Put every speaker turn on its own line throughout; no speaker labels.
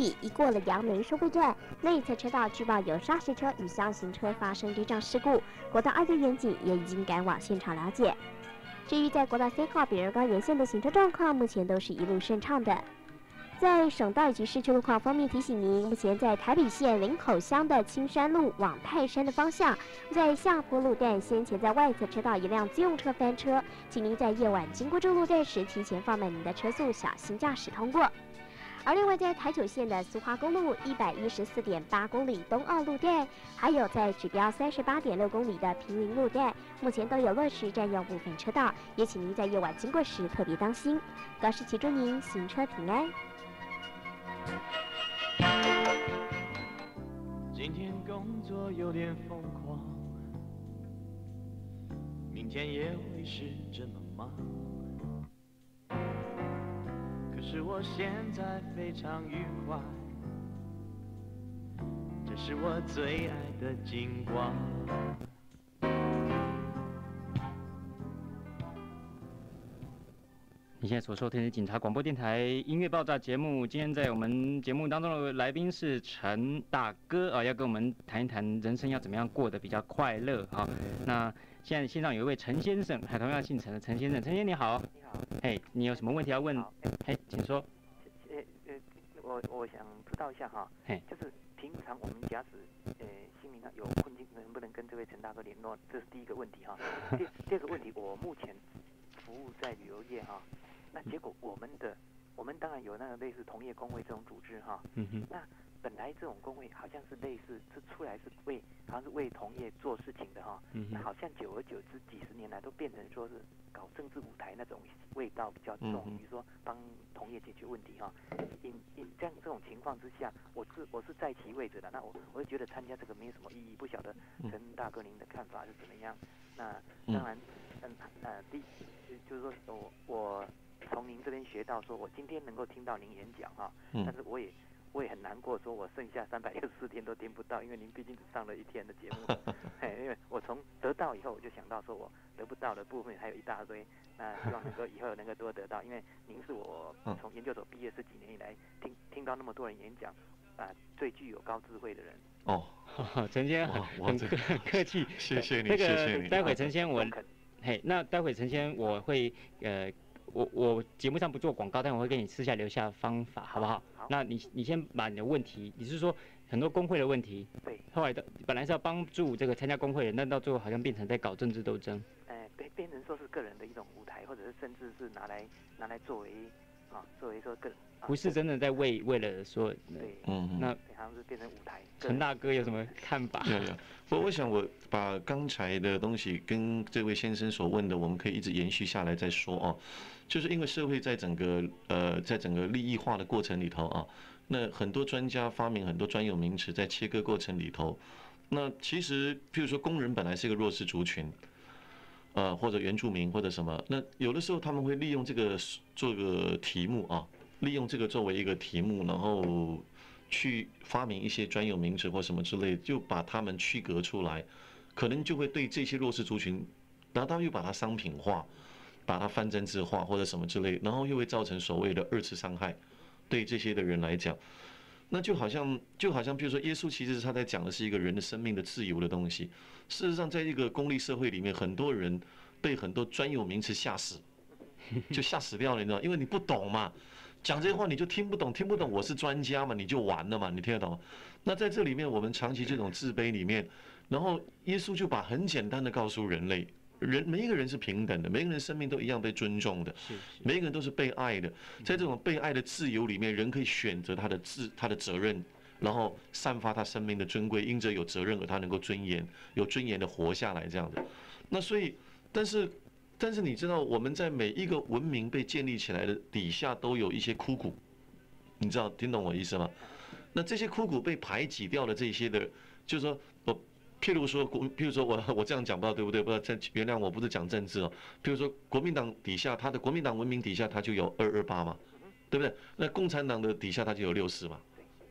里，一过了阳明收费站，内侧车道据报有砂石车与箱型车发生追撞事故，国道二队员警也已经赶往现场了解。至于在国道 C 号北二高沿线的行车状况，目前都是一路顺畅的。在省道以及市区路况方面，提醒您，目前在台北县林口乡的青山路往泰山的方向，在下坡路段先前在外侧车道一辆自用车翻车，请您在夜晚经过这路段时提前放慢您的车速，小心驾驶通过。而另外在台九线的苏花公路一百一十四点八公里东澳路段，还有在指标三十八点六公里的平林路段，目前都有落实占用部分车道，也请您在夜晚经过时特别当心。高士祈祝您行车平安。
今天工作有点疯狂，明天也会是这么忙。可是我现在非常愉快，这是我最爱的景观。
你现在所收听的是警察广播电台音乐爆炸节目。今天在我们节目当中的来宾是陈大哥啊，要跟我们谈一谈人生要怎么样过得比较快乐啊。那现在线上有一位陈先生，还同样姓陈的陈先生，陈先生你好。
你
有什么问题要问？嘿，请说。
呃呃，我我想知道一下哈，
嘿，
就是平常我们假使呃心里上有困境，能不能跟这位陈大哥联络？这是第一个问题哈。第第二个问题，我目前服务在旅游业哈。那结果我们的，我们当然有那个类似同业工会这种组织哈。
嗯哼。
那本来这种工会好像是类似，是出来是为好像是为同业做事情的哈。
嗯
那好像久而久之，几十年来都变成说是搞政治舞台那种味道比较重，
嗯
比如说帮同业解决问题哈。因因这样这种情况之下，我是我是在其位置的，那我我就觉得参加这个没有什么意义。不晓得陈大哥您的看法是怎么样？那当然，嗯呃第就是说我我。从您这边学到，说我今天能够听到您演讲哈，
嗯
但是我也我也很难过，说我剩下三百六十四天都听不到，因为您毕竟只上了一天的节目，嘿，因为我从得到以后，我就想到说我得不到的部分还有一大堆，那希望能够以后能够多得到，因为您是我 从研究所毕业十几年以来听听到那么多人演讲啊最具有高智慧的人。
哦，
陈先很很客客气，
谢谢你，
那
谢谢你。
个待会陈先我，嘿，那待会陈先我会呃。我我节目上不做广告，但我会给你私下留下方法，好不好？
好。
那你你先把你的问题，你是说很多工会的问题？
对。
后来的本来是要帮助这个参加工会的，但到最后好像变成在搞政治斗争。
哎，变变成说是个人的一种舞台，或者是甚至是拿来拿来作为啊，作为说个更。
不是真的在为为了说。
对。
嗯。
那
好像是变成舞台。
陈大哥有什么看法？
有有。我我想我把刚才的东西跟这位先生所问的，我们可以一直延续下来再说哦。就是因为社会在整个呃，在整个利益化的过程里头啊，那很多专家发明很多专有名词，在切割过程里头，那其实譬如说工人本来是一个弱势族群，呃或者原住民或者什么，那有的时候他们会利用这个做个题目啊，利用这个作为一个题目，然后去发明一些专有名词或什么之类，就把他们区隔出来，可能就会对这些弱势族群，然后他又把它商品化。把它翻政治化或者什么之类，然后又会造成所谓的二次伤害，对这些的人来讲，那就好像就好像，比如说耶稣其实他在讲的是一个人的生命的自由的东西。事实上，在一个功利社会里面，很多人被很多专有名词吓死，就吓死掉了，你知道？因为你不懂嘛，讲这些话你就听不懂，听不懂我是专家嘛，你就完了嘛，你听得懂吗？那在这里面，我们长期这种自卑里面，然后耶稣就把很简单的告诉人类。人每一个人是平等的，每一个人生命都一样被尊重的，是每一个人都是被爱的。在这种被爱的自由里面，人可以选择他的自他的责任，然后散发他生命的尊贵，因着有责任而他能够尊严有尊严的活下来这样的。那所以，但是但是你知道，我们在每一个文明被建立起来的底下，都有一些枯骨，你知道听懂我意思吗？那这些枯骨被排挤掉了，这些的，就是说我。譬如说国，譬如说我 我这样讲不知道对不对？不知道，原谅我不是讲政治哦。譬如说国民党底下，他的国民党文明底下，他就有二二八嘛，对不对？那共产党的底下，他就有六四嘛，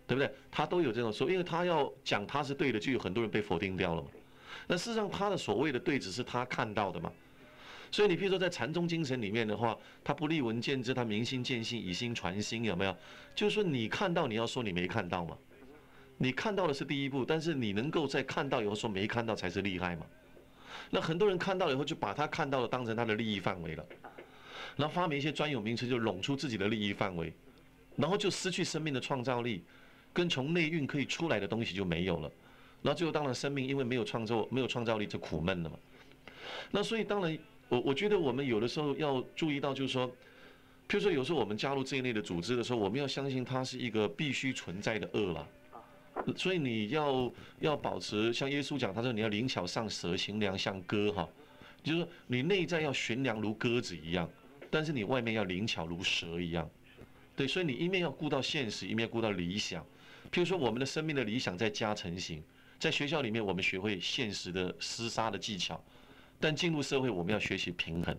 对不对？他都有这种说，因为他要讲他是对的，就有很多人被否定掉了嘛。那事实上，他的所谓的对，只是他看到的嘛。所以你譬如说在禅宗精神里面的话，他不立文见智，他明心见性，以心传心，有没有？就是说你看到，你要说你没看到嘛。你看到的是第一步，但是你能够在看到以后说没看到才是厉害嘛。那很多人看到以后就把他看到的当成他的利益范围了，然后发明一些专有名词就拢出自己的利益范围，然后就失去生命的创造力，跟从内蕴可以出来的东西就没有了，然后最后当然生命因为没有创造没有创造力就苦闷了嘛。那所以当然我我觉得我们有的时候要注意到就是说，譬如说有时候我们加入这一类的组织的时候，我们要相信它是一个必须存在的恶了。所以你要要保持像耶稣讲，他说你要灵巧像蛇，行良像鸽哈，就是说你内在要悬梁如鸽子一样，但是你外面要灵巧如蛇一样，对，所以你一面要顾到现实，一面要顾到理想。譬如说我们的生命的理想在家成型，在学校里面我们学会现实的厮杀的技巧，但进入社会我们要学习平衡，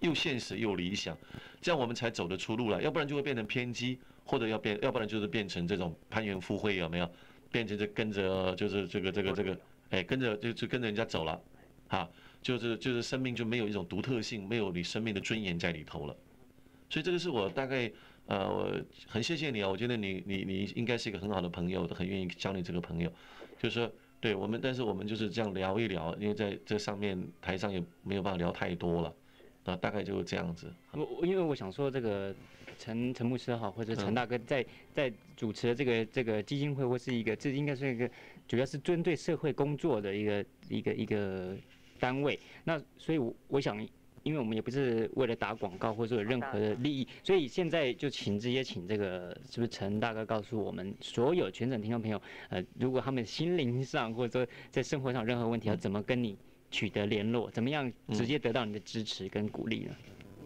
又现实又理想，这样我们才走得出路来，要不然就会变成偏激。或者要变，要不然就是变成这种攀援附会有没有？变成这跟着就是这个这个这个，哎，跟着就就跟着人家走了，哈，就是就是生命就没有一种独特性，没有你生命的尊严在里头了。所以这个是我大概呃，我很谢谢你啊，我觉得你你你应该是一个很好的朋友，很愿意交你这个朋友。就是说，对我们，但是我们就是这样聊一聊，因为在这上面台上也没有办法聊太多了，啊，大概就是这样子。
我因为我想说这个。陈陈牧师好，或者陈大哥在在主持的这个这个基金会，或是一个这应该是一个主要是针对社会工作的一个一个一个单位。那所以，我我想，因为我们也不是为了打广告或者有任何的利益，所以现在就请直接请这个是不是陈大哥告诉我们所有全省听众朋友，呃，如果他们心灵上或者说在生活上任何问题，要怎么跟你取得联络，怎么样直接得到你的支持跟鼓励呢？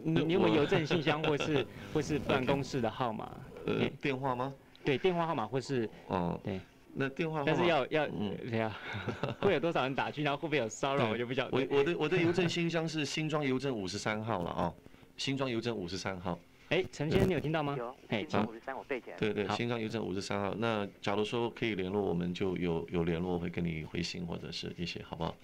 你你有没有邮政信箱或是 或是办公室的号码？
呃，电话吗？
对，电话号码或是
哦，
对，
那电话，
但是要要嗯，对啊，会有多少人打去，然后会不会有骚扰，我就不晓得。
我我的我的邮政信箱是新庄邮政五十三号了啊，新庄邮政五十三号。
哎，陈先生，你有听到吗？
有，哎，五十三我背起来。
对对，新庄邮政五十三号。那假如说可以联络，我们就有有联络，会跟你回信或者是一些，好不好？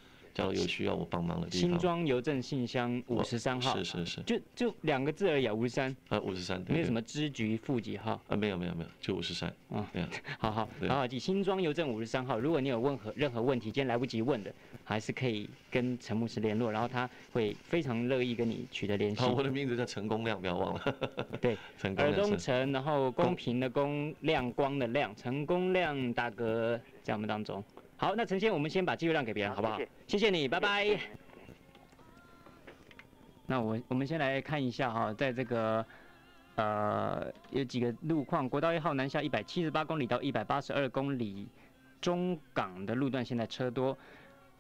有需要我帮忙的地
方，新庄邮政信箱五十三号，
是是是，
就就两个字而已啊，五十三，
啊五十三，
没有什么支局副几号，
啊没有没有没有，就五十三，啊
对，好好好好记，新庄邮政五十三号，如果你有任何任何问题，今天来不及问的，还是可以跟陈牧师联络，然后他会非常乐意跟你取得联系。
好，我的名字叫陈功亮，不要忘了。
对，
陈
耳东陈，然后公平的公，亮光的亮，陈功亮大哥在我们当中。好，那陈先，我们先把机会让给别人，好不好？谢谢你，拜拜。那我我们先来看一下哈，在这个呃有几个路况，国道一号南下一百七十八公里到一百八十二公里，中港的路段现在车多，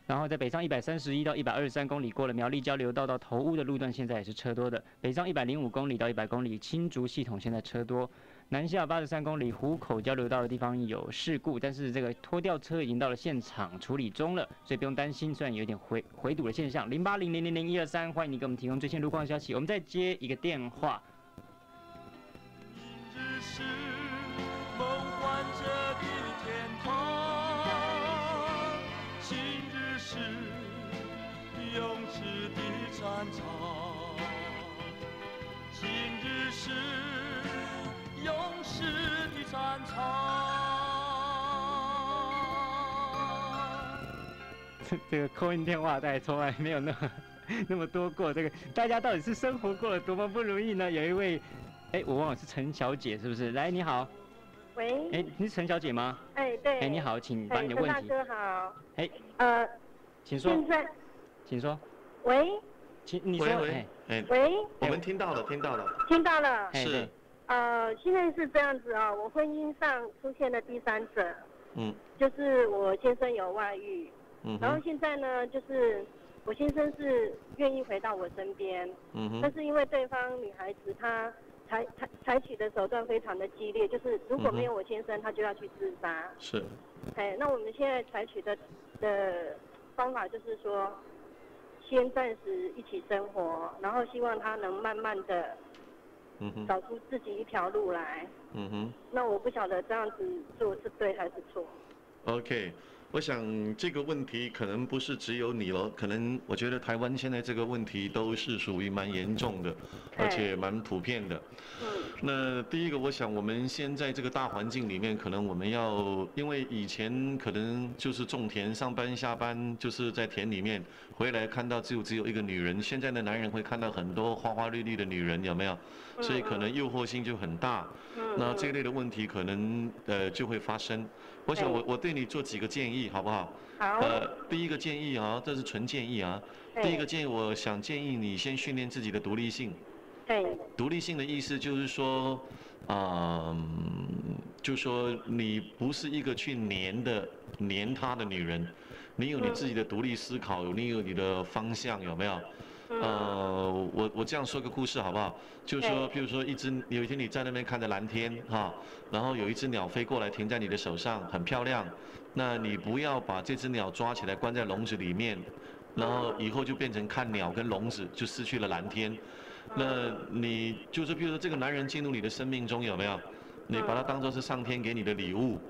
然后在北上一百三十一到一百二十三公里过了苗栗交流道到头屋的路段现在也是车多的，北上一百零五公里到一百公里青竹系统现在车多。南下八十三公里湖口交流道的地方有事故，但是这个拖吊车已经到了现场处理中了，所以不用担心。虽然有点回回堵的现象，零八零零零零一二三，欢迎你给我们提供最新路况消息。我们再接一个电话。战场，今日是 这个扣音电话，大家从来没有那么那么多过。这个大家到底是生活过了多么不容易呢？有一位，哎，我忘了是陈小姐是不是？来，你好。
喂。
哎，你是陈小姐吗？
哎，对。
哎，你好，请把你的问题。
大哥好。
哎。
呃。
请说。
现在。
请说。
喂。
请你说。
喂。哎。
喂。
我们听到了，听到了。
听到了。
是。
呃，现在是这样子啊，我婚姻上出现了第三者。
嗯。
就是我先生有外遇。
嗯。
然后现在呢，就是我先生是愿意回到我身边。
嗯哼。
但是因为对方女孩子她采采采取的手段非常的激烈，就是如果没有我先生，她就要去自杀。
是。
哎，那我们现在采取的的方法就是说，先暂时一起生活，然后希望他能慢慢的。找出自己一条路来。
嗯哼。
那我不晓得这样子做是对还是错。
OK，我想这个问题可能不是只有你了，可能我觉得台湾现在这个问题都是属于蛮严重的，而且蛮普遍的。嗯。那第一个，我想我们现在这个大环境里面，可能我们要，因为以前可能就是种田，上班下班就是在田里面，回来看到就只有一个女人。现在的男人会看到很多花花绿绿的女人，有没有？所以可能诱惑性就很大。嗯。那这类的问题可能呃就会发生。我想我我对你做几个建议好不好？
好。
呃，第一个建议啊，这是纯建议啊。第一个建议，我想建议你先训练自己的独立性。
对。
独立性的意思就是说，啊，就说你不是一个去黏的黏他的女人，你有你自己的独立思考，你有你的方向，有没有？呃，我我这样说个故事好不好？就是说，譬如说，一只有一天你在那边看着蓝天哈，然后有一只鸟飞过来停在你的手上，很漂亮。那你不要把这只鸟抓起来关在笼子里面，然后以后就变成看鸟跟笼子就失去了蓝天。那你就是譬如说，这个男人进入你的生命中有没有？你把它当做是上天给你的礼物。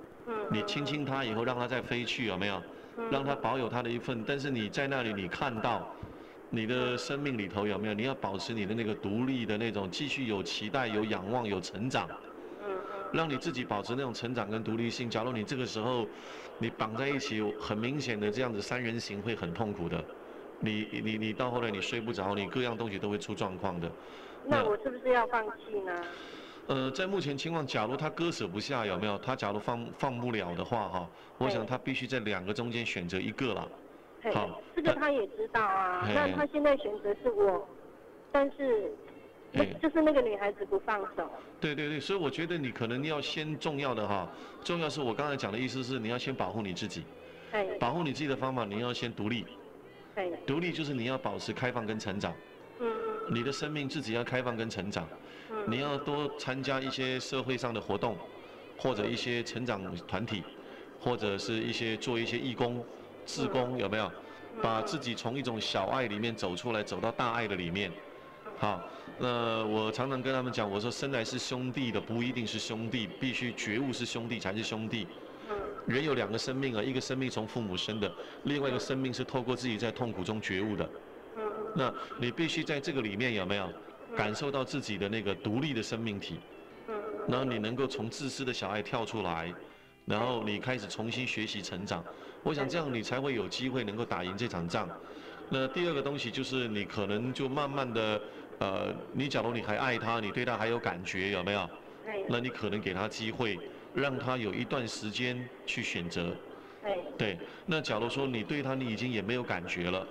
你亲亲它以后，让它再飞去有没有？让它保有它的一份。但是你在那里，你看到。你的生命里头有没有？你要保持你的那个独立的那种，继续有期待、有仰望、有成长，让你自己保持那种成长跟独立性。假如你这个时候你绑在一起，很明显的这样子三人行会很痛苦的。你你你到后来你睡不着，你各样东西都会出状况的。
那我是不是要放弃呢？
呃，在目前情况，假如他割舍不下，有没有？他假如放放不了的话，哈，我想他必须在两个中间选择一个了。
好，这个他也知道啊。那他现在选择是我，但是，就是那个女孩子不放手。
对对对，所以我觉得你可能要先重要的哈，重要是我刚才讲的意思是你要先保护你自己。保护你自己的方法，你要先独立。独立就是你要保持开放跟成长。嗯嗯。你的生命自己要开放跟成长。嗯。你要多参加一些社会上的活动，或者一些成长团体，或者是一些做一些义工。自宫有没有？把自己从一种小爱里面走出来，走到大爱的里面。好，那我常常跟他们讲，我说生来是兄弟的不一定是兄弟，必须觉悟是兄弟才是兄弟。人有两个生命啊，一个生命从父母生的，另外一个生命是透过自己在痛苦中觉悟的。那你必须在这个里面有没有感受到自己的那个独立的生命体？然后你能够从自私的小爱跳出来。然后你开始重新学习成长，我想这样你才会有机会能够打赢这场仗。那第二个东西就是你可能就慢慢的，呃，你假如你还爱他，你对他还有感觉，有没有？那你可能给他机会，让他有一段时间去选择。对。那假如说你对他你已经也没有感觉了，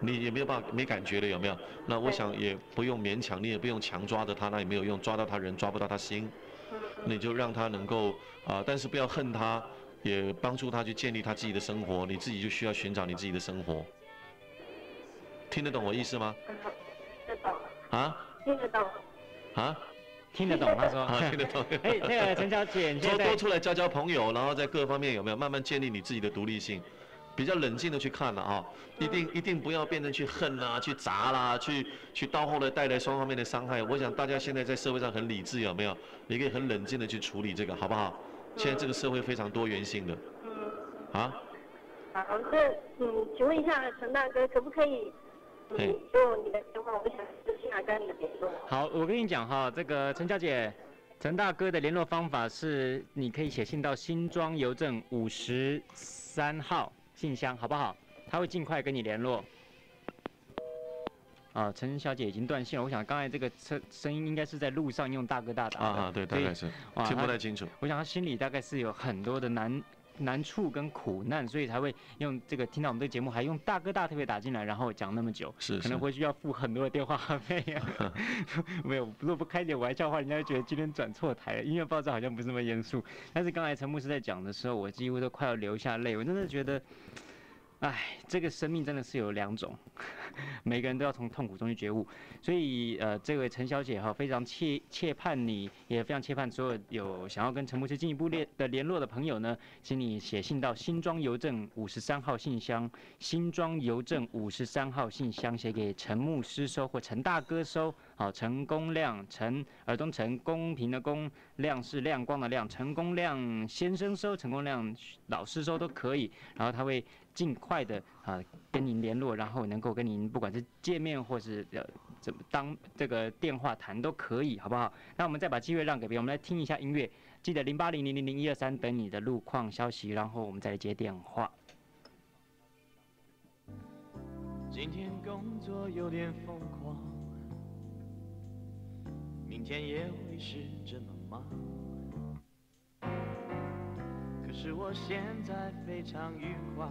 你也没有办法没感觉了，有没有？那我想也不用勉强，你也不用强抓着他，那也没有用，抓到他人抓不到他心。你就让他能够啊，但是不要恨他，也帮助他去建立他自己的生活。你自己就需要寻找你自己的生活。听得懂我意思吗？
听得懂。
啊？
听得懂。
啊？
听得懂，他说。
啊，听得懂。
哎，那个陈小姐，多
多出来交交朋友，然后在各方面有没有慢慢建立你自己的独立性？比较冷静的去看了啊，一定一定不要变成去恨啊，去砸啦，去去到后来带来双方面的伤害。我想大家现在在社会上很理智，有没有？你可以很冷静的去处理这个，好不好？现在这个社会非常多元性的。
嗯。啊？好，那嗯，请问一下陈大哥，可不可以？嗯，就你的电话，我想私下跟你联络。
好，我跟你讲哈，这个陈小姐，陈大哥的联络方法是，你可以写信到新庄邮政五十三号。信箱好不好？他会尽快跟你联络。啊，陈小姐已经断线了。我想刚才这个声声音应该是在路上用大哥大打的。
啊啊，对，大概是听不太清楚。
我想她心里大概是有很多的难难处跟苦难，所以才会用这个听到我们这个节目，还用大哥大特别打进来，然后讲那么久。
是。
可能回去要付很多的电话费。没有，如果不开点玩笑话，人家就觉得今天转错台了。音乐爆炸好像不是那么严肃，但是刚才陈牧师在讲的时候，我几乎都快要流下泪。我真的觉得。唉，这个生命真的是有两种，每个人都要从痛苦中去觉悟。所以，呃，这位陈小姐哈，非常切切盼你，也非常切盼所有有想要跟陈牧师进一步联的联络的朋友呢，请你写信到新庄邮政五十三号信箱，新庄邮政五十三号信箱写给陈牧师收或陈大哥收。好，陈公亮，陈耳东陈，公平的公，亮是亮光的亮，陈公亮先生收，陈公亮老师收都可以。然后他会尽快的啊跟您联络，然后能够跟您不管是见面或是呃怎么当这个电话谈都可以，好不好？那我们再把机会让给别人，我们来听一下音乐。记得零八零零零零一二三等你的路况消息，然后我们再来接电话。
今天工作有点疯狂，明天也会是这么忙。可是我现在非常愉快，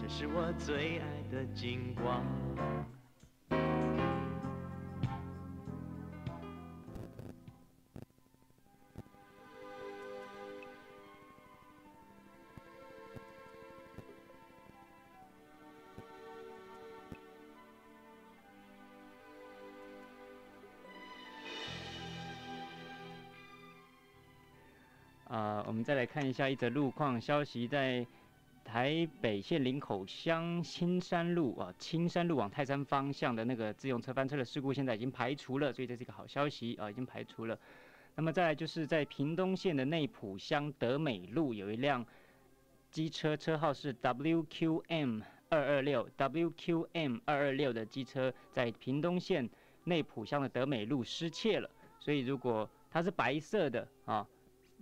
这是我最爱的景光。
啊，我们再来看一下一则路况消息，在台北县林口乡青山路啊，青山路往泰山方向的那个自用车翻车的事故，现在已经排除了，所以这是一个好消息啊，已经排除了。那么再来就是在屏东县的内埔乡德美路，有一辆机车，车号是 WQM 二二六 WQM 二二六的机车，在屏东县内埔乡的德美路失窃了，所以如果它是白色的啊。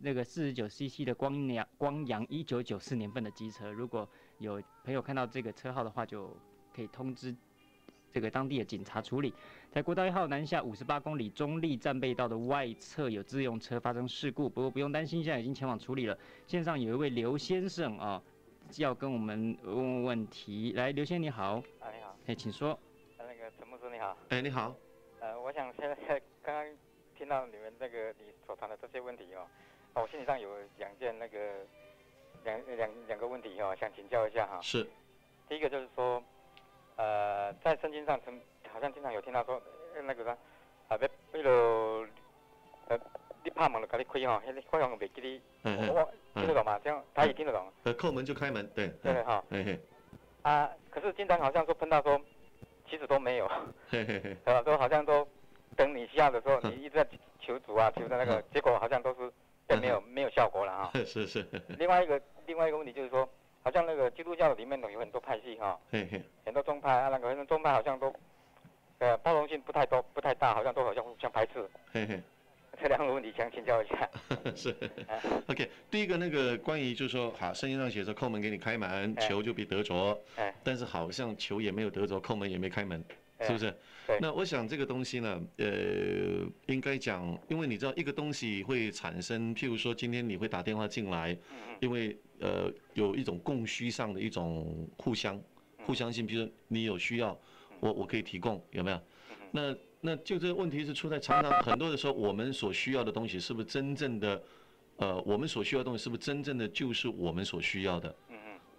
那个四十九 CC 的光阳光阳一九九四年份的机车，如果有朋友看到这个车号的话，就可以通知这个当地的警察处理。在国道一号南下五十八公里中立战备道的外侧有自用车发生事故，不过不用担心，现在已经前往处理了。线上有一位刘先生啊，要跟我们问问问题。来，刘先生你好。
啊，你好。
哎，请说。
那个陈牧师你好。
哎，你好。
呃，我想现在刚刚听到你们那个你所谈的这些问题哦。我心理上有两件那个两两两个问题哈，想请教一下哈。
是。
第一个就是说，呃，在圣经上曾好像经常有听到说，那个啥，啊，别为了呃，你怕门就给你开哈，那开门未给你，我听得懂吗？这样他也听得懂。
呃，叩门就开门，对。
对哈。
嘿嘿。
啊，可是经常好像说碰到说，其实都没有。
嘿嘿？
都好像都等你需要的时候，你一直在求主啊，求的那个，结果好像都是。没有没有效果了 哈。
是是。
另外一个另外一个问题就是说，好像那个基督教里面有很多派系哈。很多宗派啊，那个宗派好像都，呃，包容性不太多，不太大，好像都好像互相排斥。嘿嘿 这两个问题想请教一下。
是。OK，第一个那个关于就是说，好，圣经上写着叩门给你开门，球就必得着。但是好像球也没有得着，叩门也没开门。是不是？那我想这个东西呢，呃，应该讲，因为你知道一个东西会产生，譬如说今天你会打电话进来，因为呃有一种供需上的一种互相互相性，比如说你有需要，我我可以提供，有没有？那那就这个问题是出在常常很多的时候，我们所需要的东西是不是真正的，呃，我们所需要的东西是不是真正的就是我们所需要的？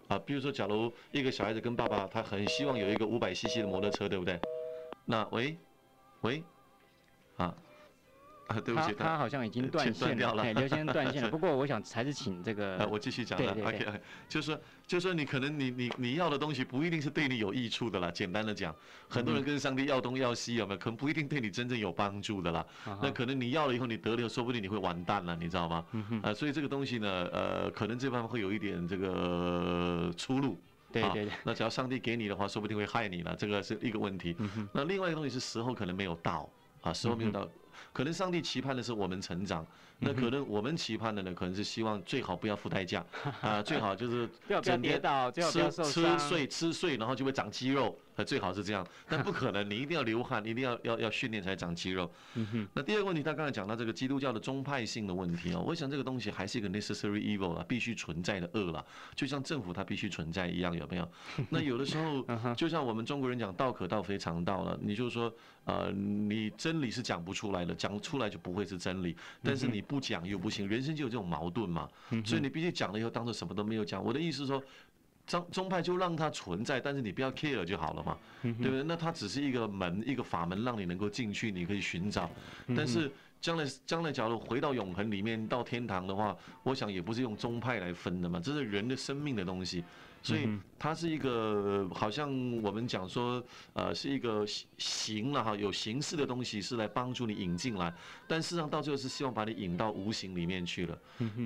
啊，比如说，假如一个小孩子跟爸爸，他很希望有一个五百 CC 的摩托车，对不对？那喂，喂，啊。啊，对不起，
他好像已经断线
掉了，
刘先生断线了。不过我想还是请这个，
我继续讲了。OK，就是说，就是说，你可能你你你要的东西不一定是对你有益处的啦。简单的讲，很多人跟上帝要东要西，有没有？可能不一定对你真正有帮助的啦。那可能你要了以后，你得了，说不定你会完蛋了，你知道吗？啊，所以这个东西呢，呃，可能这方面会有一点这个出路。
对对对。
那只要上帝给你的话，说不定会害你了，这个是一个问题。那另外一个东西是时候可能没有到啊，时候没有到。可能上帝期盼的是我们成长，那可能我们期盼的呢，可能是希望最好不要付代价，啊，最好就是
整天吃
吃睡吃睡，然后就会长肌肉。最好是这样，但不可能，你一定要流汗，一定要要要训练才长肌肉。那第二个问题，他刚才讲到这个基督教的宗派性的问题啊，我想这个东西还是一个 necessary evil 啊，必须存在的恶了，就像政府它必须存在一样，有没有？那有的时候，就像我们中国人讲道可道非常道了，你就说，呃，你真理是讲不出来的，讲出来就不会是真理，但是你不讲又不行，人生就有这种矛盾嘛，所以你必须讲了以后，当做什么都没有讲。我的意思是说。宗宗派就让它存在，但是你不要 care 就好了嘛，对不对？那它只是一个门，一个法门，让你能够进去，你可以寻找。但是将来将来，假如回到永恒里面，到天堂的话，我想也不是用宗派来分的嘛，这是人的生命的东西。所以它是一个好像我们讲说，呃，是一个形了哈，有形式的东西是来帮助你引进来，但事实上到最后是希望把你引到无形里面去了。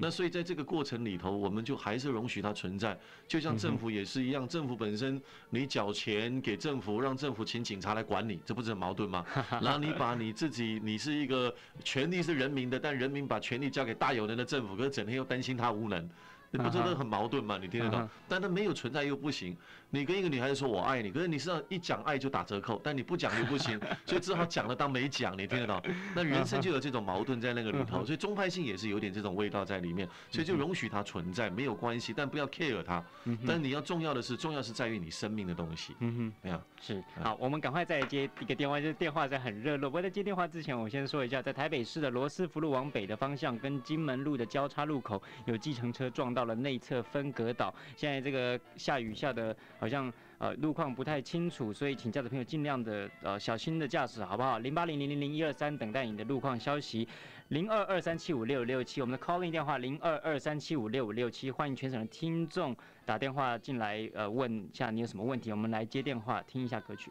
那所以在这个过程里头，我们就还是容许它存在，就像政府也是一样，政府本身你缴钱给政府，让政府请警察来管你，这不是很矛盾吗？然后你把你自己，你是一个权力是人民的，但人民把权力交给大有人的政府，可是整天又担心他无能。你不觉得很矛盾吗？你听得懂？但他没有存在又不行。你跟一个女孩子说我爱你，可是你知道一讲爱就打折扣，但你不讲又不行，所以只好讲了当没讲。你听得懂？那人生就有这种矛盾在那个里头，所以宗派性也是有点这种味道在里面，所以就容许它存在没有关系，但不要 care 它。但你要重要的是，重要是在于你生命的东西。嗯哼，没有
是好，我们赶快再接一个电话，就是电话在很热络。不过在接电话之前，我先说一下，在台北市的罗斯福路往北的方向跟金门路的交叉路口，有计程车撞到到了内侧分。隔岛，现在这个下雨下的好像呃路况不太清楚，所以请驾驶朋友尽量的呃小心的驾驶，好不好？零八零零零零一二三等待你的路况消息，零二二三七五六六七，我们的 calling 电话零二二三七五六五六七，欢迎全省的听众打电话进来呃问一下你有什么问题，我们来接电话听一下歌曲。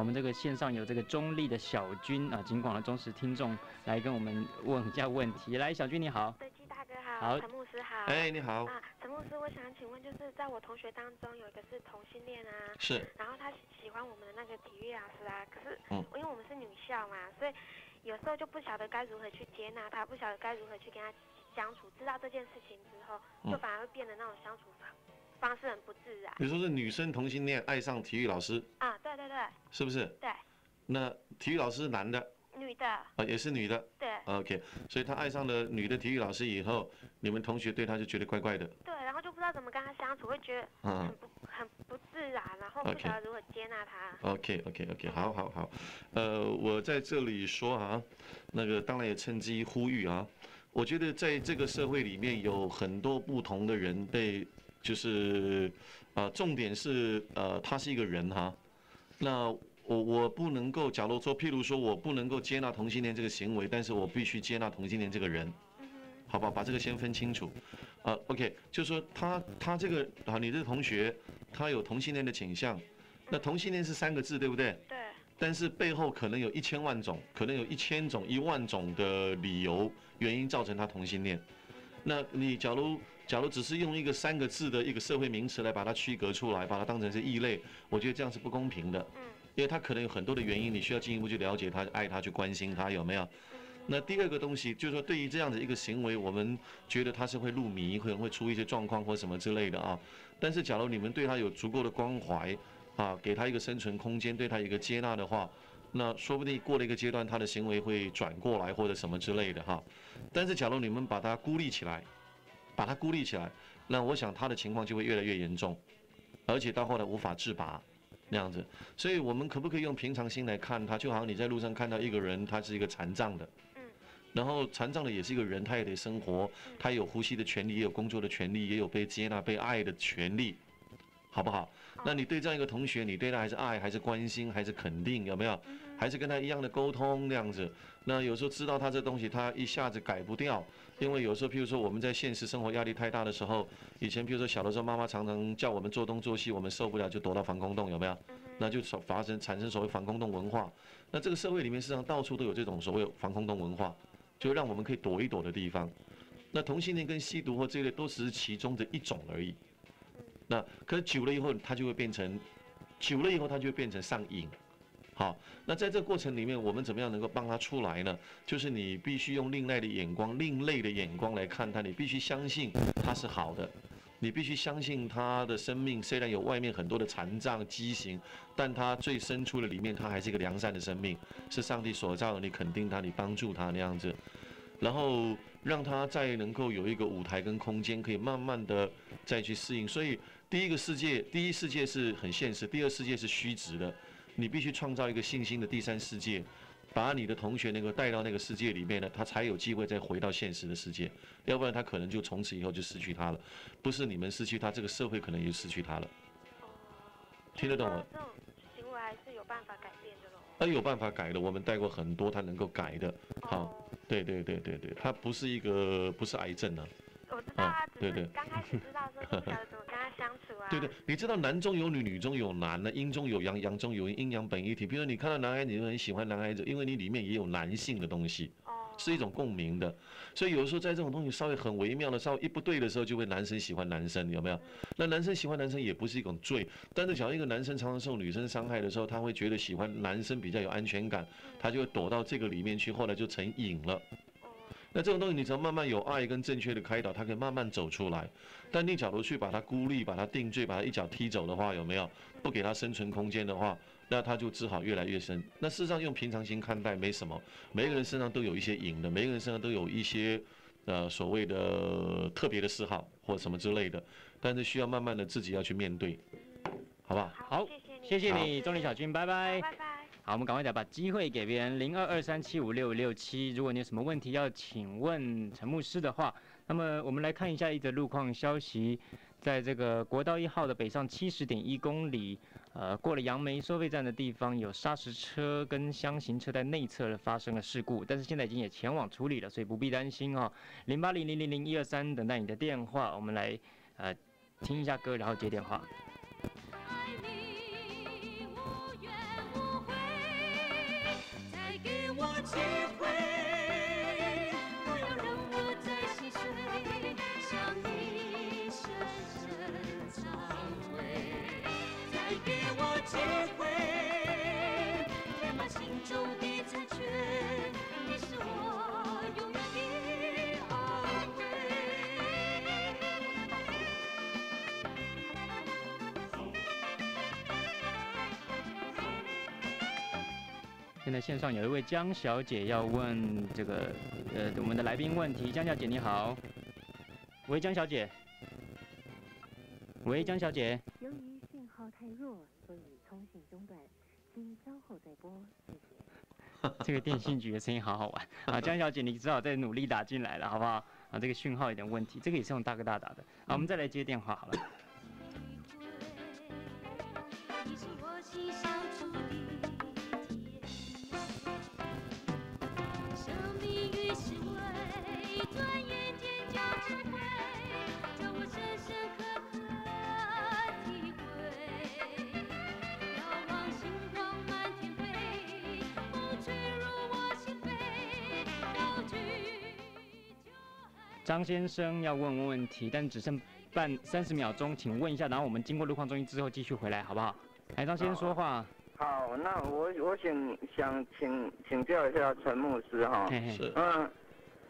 我们这个线上有这个中立的小军啊，尽广的忠实听众来跟我们问一下问题。来，小军你好。
对，季大哥好。陈牧师好。
哎，你好。
啊，陈牧师，我想请问，就是在我同学当中有一个是同性恋啊。
是。
然后他喜欢我们的那个体育老师啊，可是，嗯，因为我们是女校嘛，所以有时候就不晓得该如何去接纳他，不晓得该如何去跟他相处。知道这件事情之后，就反而会变得那种相处法。方式很不自然。
比如说是女生同性恋爱上体育老师
啊？对对对，
是不是？
对。
那体育老师是男的？
女的。
啊，也是女的。
对。
OK，所以他爱上了女的体育老师以后，你们同学对他就觉得怪怪的。
对，然后就不知道怎么跟他相处，会觉得很不很不自然，然后不晓得如何接纳他。
OK OK OK，好好好，呃，我在这里说啊，那个当然也趁机呼吁啊，我觉得在这个社会里面有很多不同的人被。就是，呃，重点是，呃，他是一个人哈。那我我不能够，假如说，譬如说我不能够接纳同性恋这个行为，但是我必须接纳同性恋这个人，好吧？把这个先分清楚。呃，OK，就是说他他这个啊，你这个同学他有同性恋的倾向，那同性恋是三个字，对不对？
对。
但是背后可能有一千万种，可能有一千种、一万种的理由原因造成他同性恋。那你假如。假如只是用一个三个字的一个社会名词来把它区隔出来，把它当成是异类，我觉得这样是不公平的。嗯，因为他可能有很多的原因，你需要进一步去了解他、爱他、去关心他，有没有？那第二个东西就是说，对于这样的一个行为，我们觉得他是会入迷，可能会出一些状况或什么之类的啊。但是，假如你们对他有足够的关怀啊，给他一个生存空间，对他一个接纳的话，那说不定过了一个阶段，他的行为会转过来或者什么之类的哈。但是，假如你们把他孤立起来，把他孤立起来，那我想他的情况就会越来越严重，而且到后来无法自拔，那样子。所以我们可不可以用平常心来看他？就好像你在路上看到一个人，他是一个残障的，嗯，然后残障的也是一个人，他也得生活，他有呼吸的权利，也有工作的权利，也有被接纳、被爱的权利，好不好？那你对这样一个同学，你对他还是爱，还是关心，还是肯定，有没有？还是跟他一样的沟通那样子？那有时候知道他这东西，他一下子改不掉。因为有时候，譬如说我们在现实生活压力太大的时候，以前譬如说小的时候，妈妈常常叫我们做东做西，我们受不了就躲到防空洞，有没有？那就所发生产生所谓防空洞文化。那这个社会里面，实际上到处都有这种所谓防空洞文化，就让我们可以躲一躲的地方。那同性恋跟吸毒或这类都只是其中的一种而已。那可是久了以后，它就会变成，久了以后它就会变成上瘾。好，那在这个过程里面，我们怎么样能够帮他出来呢？就是你必须用另类的眼光、另类的眼光来看他，你必须相信他是好的，你必须相信他的生命虽然有外面很多的残障、畸形，但他最深处的里面，他还是一个良善的生命，是上帝所造的。你肯定他，你帮助他那样子。然后让他再能够有一个舞台跟空间，可以慢慢的再去适应。所以第一个世界，第一世界是很现实，第二世界是虚值的，你必须创造一个信心的第三世界。把你的同学能够带到那个世界里面呢，他才有机会再回到现实的世界，要不然他可能就从此以后就失去他了。不是你们失去他，这个社会可能也失去他了。听得懂吗？
这种行为还是有办法改变的喽。
那有办法改的，我们带过很多他能够改的。好，对对对对对，他不是一个不是癌症啊。
我知道啊，对对刚开始知道说不晓得怎么跟他相处啊。
对对，你知道男中有女，女中有男的，阴中有阳，阳中有阴，阴阳本一体。比如你看到男孩子，你就很喜欢男孩子，因为你里面也有男性的东西，是一种共鸣的。所以有时候在这种东西稍微很微妙的，稍微一不对的时候，就会男生喜欢男生，有没有？那男生喜欢男生也不是一种罪，但是假如一个男生常常受女生伤害的时候，他会觉得喜欢男生比较有安全感，他就会躲到这个里面去，后来就成瘾了。那这种东西，你只要慢慢有爱跟正确的开导，他可以慢慢走出来。但你假如去把他孤立、把他定罪、把他一脚踢走的话，有没有？不给他生存空间的话，那他就只好越来越深。那事实上用平常心看待没什么，每个人身上都有一些瘾的，每个人身上都有一些呃所谓的特别的嗜好或什么之类的，但是需要慢慢的自己要去面对，好不好？
好，谢
谢你，钟丽小军，拜拜。
拜拜。
好，我们赶快点把机会给别人，零二二三七五六六七。如果你有什么问题要请问陈牧师的话，那么我们来看一下一则路况消息，在这个国道一号的北上七十点一公里，呃，过了杨梅收费站的地方，有砂石车跟箱型车在内侧发生了事故，但是现在已经也前往处理了，所以不必担心哦。零八零零零零一二三，等待你的电话，我们来呃听一下歌，然后接电话。现在线上有一位江小姐要问这个，呃，我们的来宾问题。江小姐你好，喂，江小姐，喂，江小姐。
由于信号太弱，所以通讯中断，请稍后再拨，谢谢。
这个电信局的声音好好玩啊，江小姐，你只好再努力打进来了，好不好？啊，这个讯号有点问题，这个也是用大哥大打的。好，我们再来接电话好了。张先生要问问题，但只剩半三十秒钟，请问一下，然后我们经过路况中心之后继续回来，好不好？来，张先生说话。
好，那我我想想请请教一下陈牧师哈。
是。
嗯，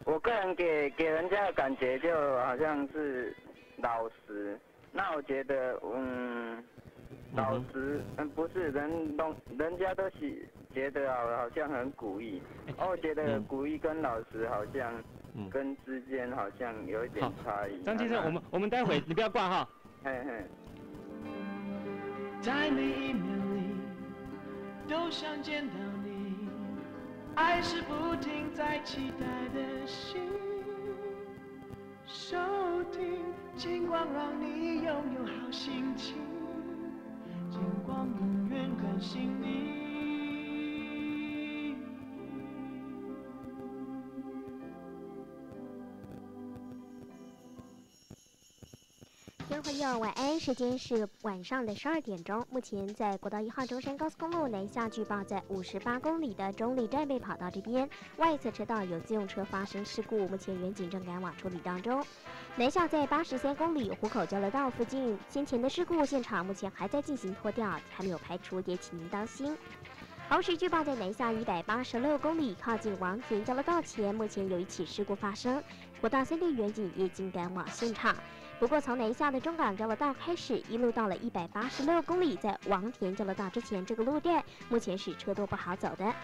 我个人给给人家的感觉就好像是老实，那我觉得嗯，老实嗯不是人都人家都喜觉得好好像很古意，我觉得古意跟老实好像。跟之间好像有一点差异。
张先生，我们我们待会 你不要挂哈。
嘿嘿。
在每一秒里都想见到你，爱是不停在期待的心。收听金光，让你拥有好心情。金光永远关心你。
朋友晚安，时间是晚上的十二点钟。目前在国道一号中山高速公路南下，据报在五十八公里的中立站备跑道这边外侧车道有自用车发生事故，目前远警正赶往处理当中。南下在八十三公里虎口交流道附近，先前的事故现场目前还在进行拖吊，还没有排除，也请您当心。同时，据报在南下一百八十六公里，靠近王田交流道前，目前有一起事故发生。国道三队员警也已经赶往现场。不过，从南下的中港交流道开始，一路到了一百八十六公里，在王田交流道之前，这个路段目前是车多不好走的。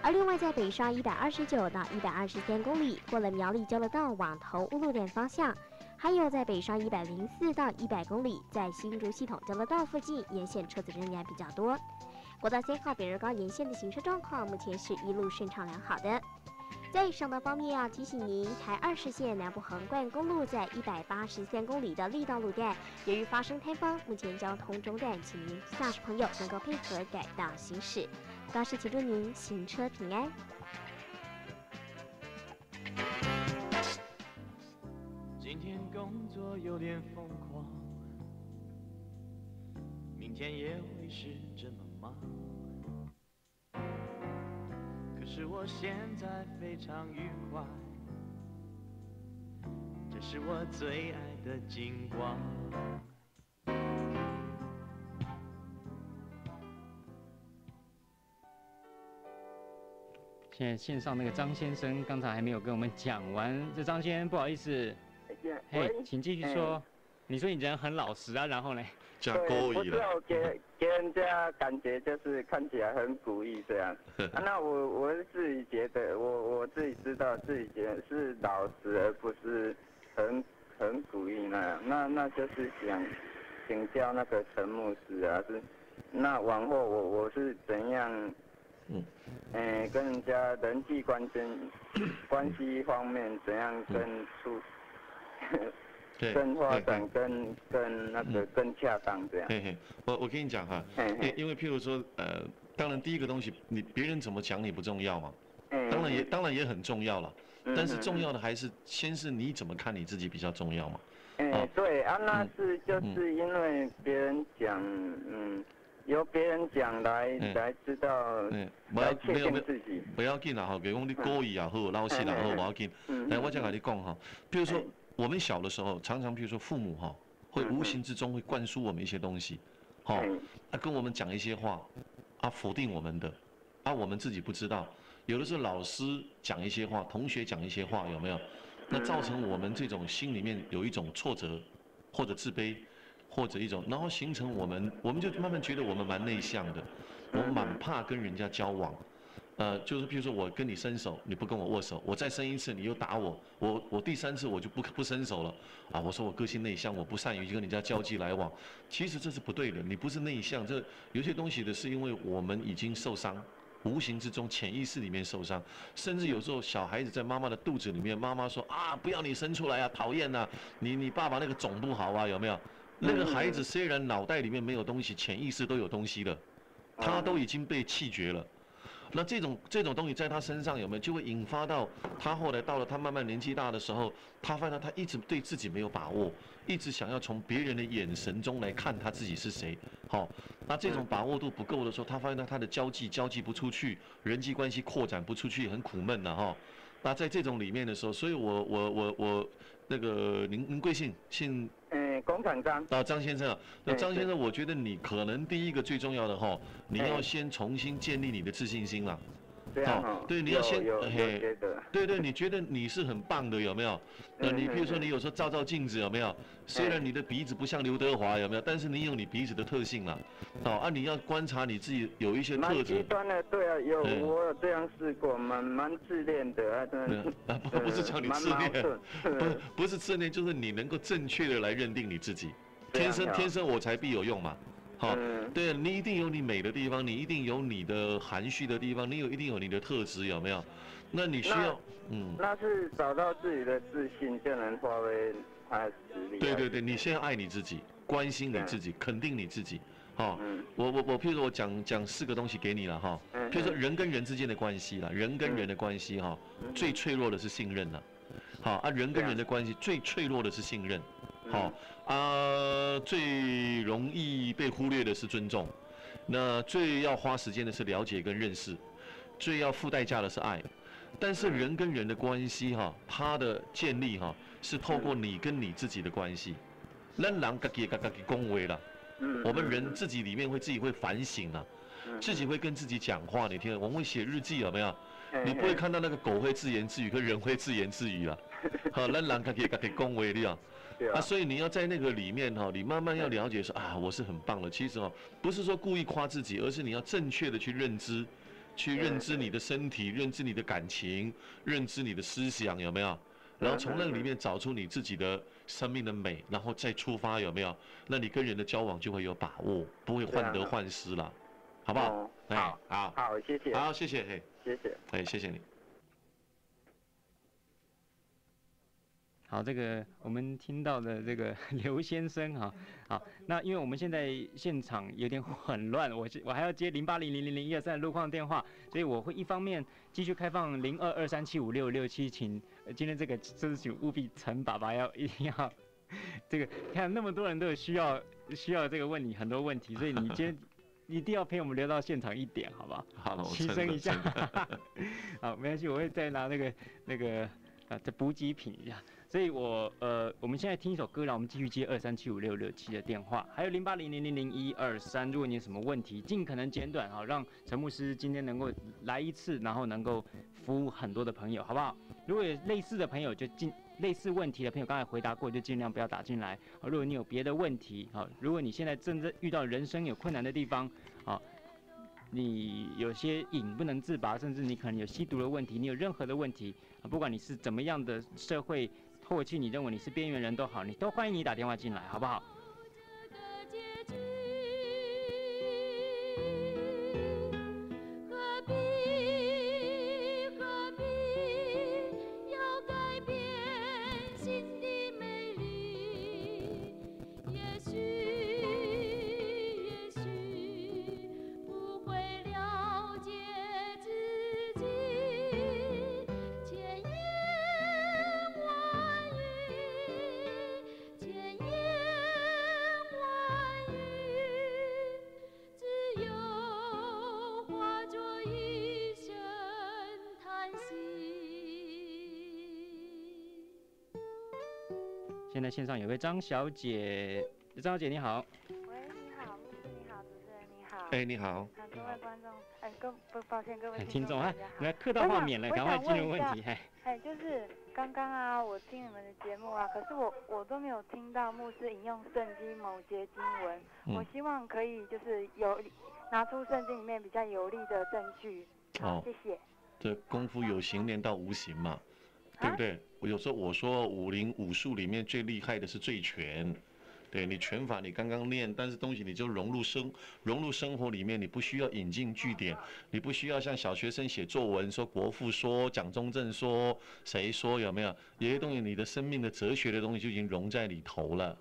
而另外，在北上一百二十九到一百二十三公里，过了苗栗交流道往头乌路段方向，还有在北上一百零四到一百公里，在新竹系统交流道附近沿线车子仍然比较多。国道三号北日高沿线的行车状况目前是一路顺畅良好的。在上道方面，要提醒您，台二十线南部横贯公路在一百八十三公里的力道路段，由于发生塌方，目前交通中断，请您驾驶朋友能够配合改道行驶。高师，请祝您行车平安。
今天工作有点疯狂，明天也会是这么忙。是我现在非常愉快，这是我最爱的金光。
现在线上那个张先生刚才还没有跟我们讲完，这张先生不好意思，嘿，请继续说。你说你人很老实啊，然后呢？
加故
意了。给给人家感觉就是看起来很古意这样。那我我自己觉得，我我自己知道自己觉得是老实，而不是很很古意那样。那那就是想请教那个陈牧师啊，是那往后我我是怎样？嗯。诶，跟人家人际关系关系方面怎样跟处？更发展更更那个更恰当这样。嘿嘿，
我我跟你讲哈，因因为譬如说呃，当然第一个东西，你别人怎么讲你不重要嘛，当然也当然也很重要了，但是重要的还是先是你怎么看你自己比较重要嘛。
哎，对啊，那是就是因为别人讲，嗯，由别人讲来来知道，来确定自己。
不要紧啦哈，比如讲你故意也好，老实也好，不要紧。来，我再跟你讲哈，比如说。我们小的时候，常常比如说父母哈，会无形之中会灌输我们一些东西，哈，啊跟我们讲一些话，啊否定我们的，啊我们自己不知道，有的时候老师讲一些话，同学讲一些话，有没有？那造成我们这种心里面有一种挫折，或者自卑，或者一种，然后形成我们，我们就慢慢觉得我们蛮内向的，我们蛮怕跟人家交往。呃，就是比如说我跟你伸手，你不跟我握手，我再伸一次，你又打我，我我第三次我就不不伸手了，啊，我说我个性内向，我不善于跟人家交际来往，其实这是不对的，你不是内向，这有些东西的是因为我们已经受伤，无形之中潜意识里面受伤，甚至有时候小孩子在妈妈的肚子里面，妈妈说啊，不要你生出来啊，讨厌呐，你你爸爸那个种不好啊，有没有？那个孩子虽然脑袋里面没有东西，潜意识都有东西了，他都已经被气绝了。那这种这种东西在他身上有没有，就会引发到他后来到了他慢慢年纪大的时候，他发现他一直对自己没有把握，一直想要从别人的眼神中来看他自己是谁。好，那这种把握度不够的时候，他发现他他的交际交际不出去，人际关系扩展不出去，很苦闷的哈。那在这种里面的时候，所以我我我我那个您您贵姓？姓？
工厂张
啊，张先生，那张先生，我觉得你可能第一个最重要的哈，你要先重新建立你的自信心了。
好，
对，你要先嘿，对对，你觉得你是很棒的，有没有？那 你譬如说，你有时候照照镜子，有没有？虽然你的鼻子不像刘德华，有没有？但是你有你鼻子的特性了。哦，啊，你要观察你自己有一些特质。蛮
极端的，对啊，有我有这样试过，蛮蛮自恋的啊，真的。
啊，不不是叫你自恋，不是不是自恋，就是你能够正确的来认定你自己，天生天生我材必有用嘛。好，对你一定有你美的地方，你一定有你的含蓄的地方，你有一定有你的特质，有没有？那你需要，
嗯，那是找到自己的自信，就能发挥他的实力。
对对对，你先爱你自己，关心你自己，肯定你自己。好，我我我，譬如说我讲讲四个东西给你了哈，譬如说人跟人之间的关系啦，人跟人的关系哈，最脆弱的是信任了。好啊，人跟人的关系最脆弱的是信任。好啊，最容易被忽略的是尊重，那最要花时间的是了解跟认识，最要付代价的是爱。但是人跟人的关系哈，它的建立哈，是透过你跟你自己的关系。那人自己自己恭维了，我们人自己里面会自己会反省了。自己会跟自己讲话，你听，我们会写日记，有没有？你不会看到那个狗会自言自语，跟人会自言自语了。好，那狼可以可以恭维的啊。啊，所以你要在那个里面哈，你慢慢要了解说啊，我是很棒的。其实哦，不是说故意夸自己，而是你要正确的去认知，去认知你的身体，认知你的感情，认知你的思想，有没有？然后从那个里面找出你自己的生命的美，然后再出发，有没有？那你跟人的交往就会有把握，不会患得患失了，好不好？
好，好，好，谢谢。
好，谢谢，嘿，
谢谢，
哎，谢谢你。
好，这个我们听到的这个 刘先生哈，好，那因为我们现在现场有点混乱，我我还要接零八零零零零一二三路况电话，所以我会一方面继续开放零二二三七五六六七，请今天这个咨询务必陈爸爸要 一定要这个看那么多人都有需要需要这个问你很多问题，所以你今天 一定要陪我们留到现场一点，好不好？
好，
牺牲一下，好，没关系，我会再拿那个那个啊再补给品一下。所以，我呃，我们现在听一首歌，然后我们继续接二三七五六六七的电话，还有零八零零零零一二三。如果你有什么问题，尽可能简短哈，让陈牧师今天能够来一次，然后能够服务很多的朋友，好不好？如果有类似的朋友，就尽类似问题的朋友，刚才回答过，就尽量不要打进来。如果你有别的问题，好，如果你现在正在遇到人生有困难的地方，好，你有些瘾不能自拔，甚至你可能有吸毒的问题，你有任何的问题，不管你是怎么样的社会。过去你认为你是边缘人都好，你都欢迎你打电话进来，好不好？线上有位张小姐，张小姐你好。
喂，你好，牧师你好，主持人你好。
哎，你好。
各位观众，哎，各不抱歉各位
听众
啊，
来客套话免了，赶快进入问题。
哎，就是刚刚啊，我听你们的节目啊，可是我我都没有听到牧师引用圣经某些经文，我希望可以就是有拿出圣经里面比较有力的证据。好，谢谢。
这功夫有形练到无形嘛。对不对？我有时候我说武林武术里面最厉害的是醉拳，对你拳法你刚刚练，但是东西你就融入生融入生活里面，你不需要引经据典，你不需要像小学生写作文说国父说蒋中正说谁说有没有？有些东西你的生命的哲学的东西就已经融在里头了。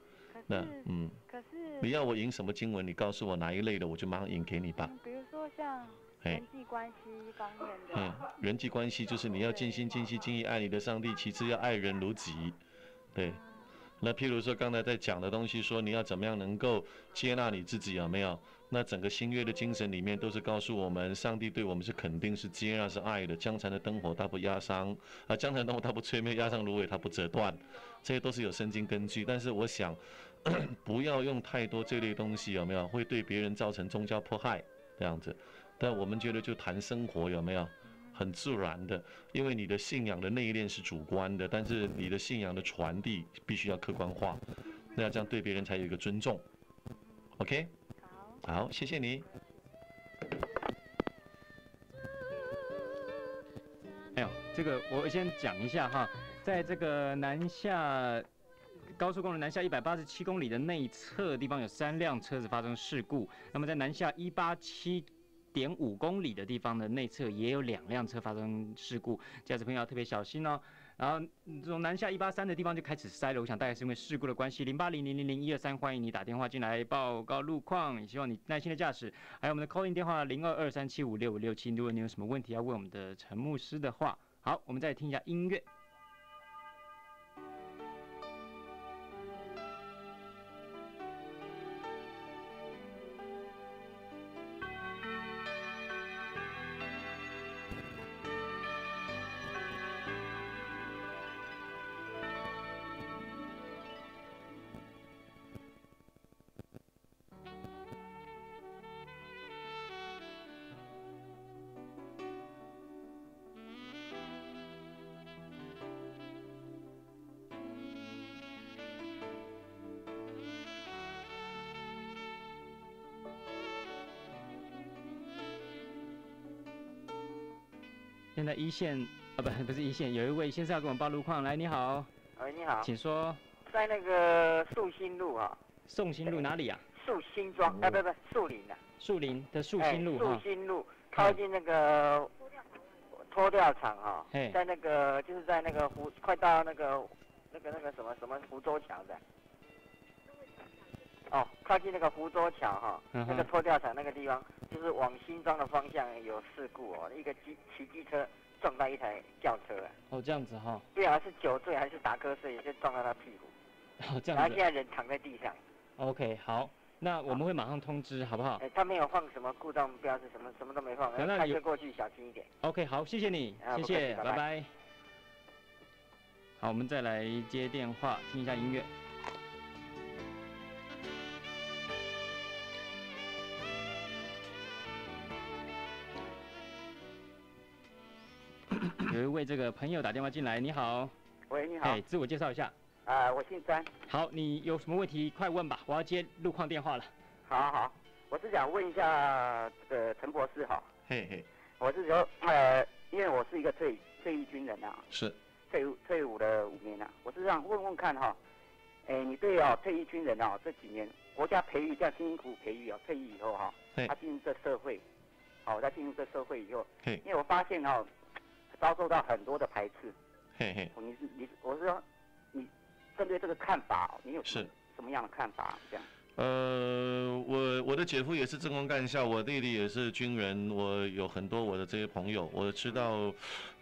那
嗯，
可是
你要我引什么经文？你告诉我哪一类的，我就马上引给你吧。
比如说像。人际关系方面的，
嗯，人际关系就是你要尽心尽心尽意爱你的上帝，其次要爱人如己，对。那譬如说刚才在讲的东西，说你要怎么样能够接纳你自己，有没有？那整个新约的精神里面都是告诉我们，上帝对我们是肯定是接纳是爱的。江残的灯火它不压伤，啊，江残灯火它不吹灭，压上芦苇它不折断，这些都是有圣经根据。但是我想，不要用太多这类东西，有没有？会对别人造成宗教迫害这样子。但我们觉得就谈生活有没有很自然的？因为你的信仰的内敛是主观的，但是你的信仰的传递必须要客观化，那要这样对别人才有一个尊重。OK，
好，
好，谢谢你。
哎呦，这个我先讲一下哈，在这个南下高速公路南下一百八十七公里的内侧地方，有三辆车子发生事故。那么在南下一八七。点五公里的地方的内侧也有两辆车发生事故，驾驶朋友要特别小心哦。然后从南下一八三的地方就开始塞了，我想大概是因为事故的关系。零八零零零零一二三，欢迎你打电话进来报告路况，也希望你耐心的驾驶。还有我们的 calling 电话零二二三七五六五六七，如果你有什么问题要问我们的陈牧师的话，好，我们再听一下音乐。现在一线啊，不不是一线，有一位先生要给我们报路况，来，你好。
喂，你好。
请说。
在那个树新路啊。
宋新路哪里啊？
树新庄，啊，不不，树林的。
树林的树新路
树新路靠近那个拖吊厂哈，在那个就是在那个湖，快到那个那个那个什么什么湖州桥的。哦，靠近那个湖州桥哈，那个拖吊厂那个地方，就是往新庄的方向有事故哦，一个机骑机车撞到一台轿车。
哦，这样子哈。
对啊，是酒醉还是打瞌睡，就撞到他屁股。
哦，这样子。
然后现在人躺在地上。
OK，好，那我们会马上通知，好不好？
哎，他没有放什么故障标志，什么什么都没放，开车过去小心一点。
OK，好，谢谢你，谢谢，拜拜。好，我们再来接电话，听一下音乐。位这个朋友打电话进来，你好。
喂，你好。
哎，自我介绍一下。
啊，我姓詹。
好，你有什么问题快问吧，我要接路况电话了。
好，好，好，我是想问一下这个陈博士哈。
嘿嘿。
我是说，呃，因为我是一个退退役军人啊。
是。
退伍退伍了五年了，我是想问问看哈，哎，你对哦退役军人哦这几年国家培育这样辛辛苦苦培育哦，退役以后哈，他进入这社会，好，他进入这社会以后，因为我发现哦。遭受到很多的排斥，
嘿嘿，
你是你，我是说，你针对这个看法，你有什什么样的看法？这样？
呃，我我的姐夫也是政工干校，我弟弟也是军人，我有很多我的这些朋友，我知道，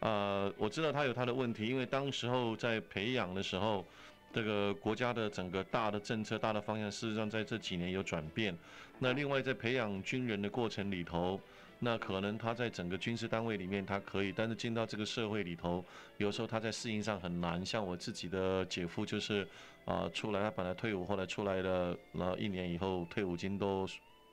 呃，我知道他有他的问题，因为当时候在培养的时候，这个国家的整个大的政策、大的方向，事实上在这几年有转变。那另外在培养军人的过程里头。那可能他在整个军事单位里面他可以，但是进到这个社会里头，有时候他在适应上很难。像我自己的姐夫就是，啊，出来他本来退伍，后来出来了，然后一年以后退伍金都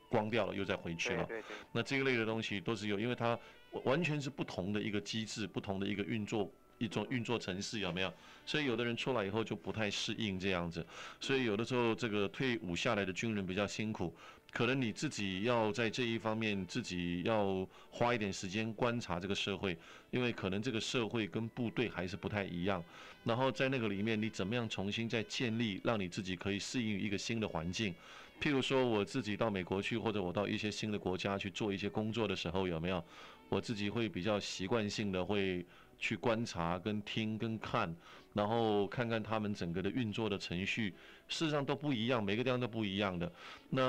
光掉了，又再回去了。
对对对。
那这一类的东西都是有，因为他完全是不同的一个机制，不同的一个运作。一种运作程式有没有？所以有的人出来以后就不太适应这样子，所以有的时候这个退伍下来的军人比较辛苦，可能你自己要在这一方面自己要花一点时间观察这个社会，因为可能这个社会跟部队还是不太一样。然后在那个里面，你怎么样重新再建立，让你自己可以适应一个新的环境？譬如说我自己到美国去，或者我到一些新的国家去做一些工作的时候，有没有？我自己会比较习惯性的会。去观察、跟听、跟看，然后看看他们整个的运作的程序，事实上都不一样，每个地方都不一样的。那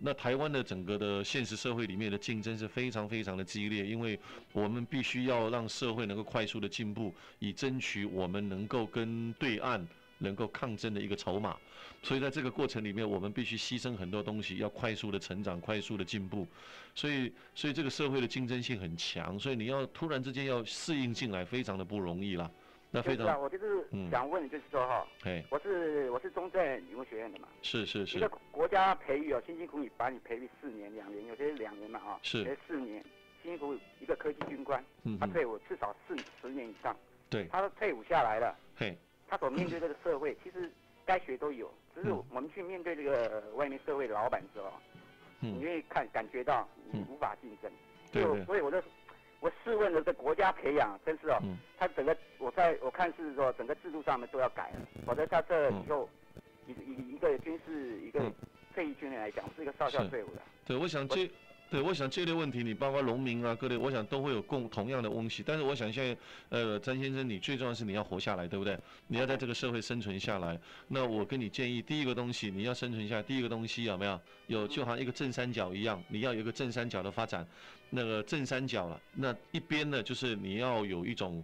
那台湾的整个的现实社会里面的竞争是非常非常的激烈，因为我们必须要让社会能够快速的进步，以争取我们能够跟对岸。能够抗争的一个筹码，所以在这个过程里面，我们必须牺牲很多东西，要快速的成长，快速的进步。所以，所以这个社会的竞争性很强，所以你要突然之间要适应进来，非常的不容易啦。那非常，
我就是想问，就是说哈，我是我是中正理工学院的嘛，
是是是，
一个国家培育哦，辛辛苦苦把你培育四年、两年，有些两年嘛啊，
是。
四年，辛辛苦苦一个科技军官，他退伍至少四十年以上，
对，
他退伍下来了，
嘿。
他所面对这个社会，其实该学都有，只是我们去面对这个外面社会的老板之后，你会看感觉到你无法竞争。
对。
所以我就我试问了，这国家培养真是哦，他整个我在我看是说整个制度上面都要改了，否则他这以后一一一个军事一个退役军人来讲，是一个少校队伍的。
对，我想这。对，我想这类问题，你包括农民啊，各类，我想都会有共同样的问题。但是我想现在，呃，张先生，你最重要是你要活下来，对不对？你要在这个社会生存下来。那我跟你建议，第一个东西你要生存下来，第一个东西有没有？有就好像一个正三角一样，你要有一个正三角的发展。那个正三角了，那一边呢，就是你要有一种，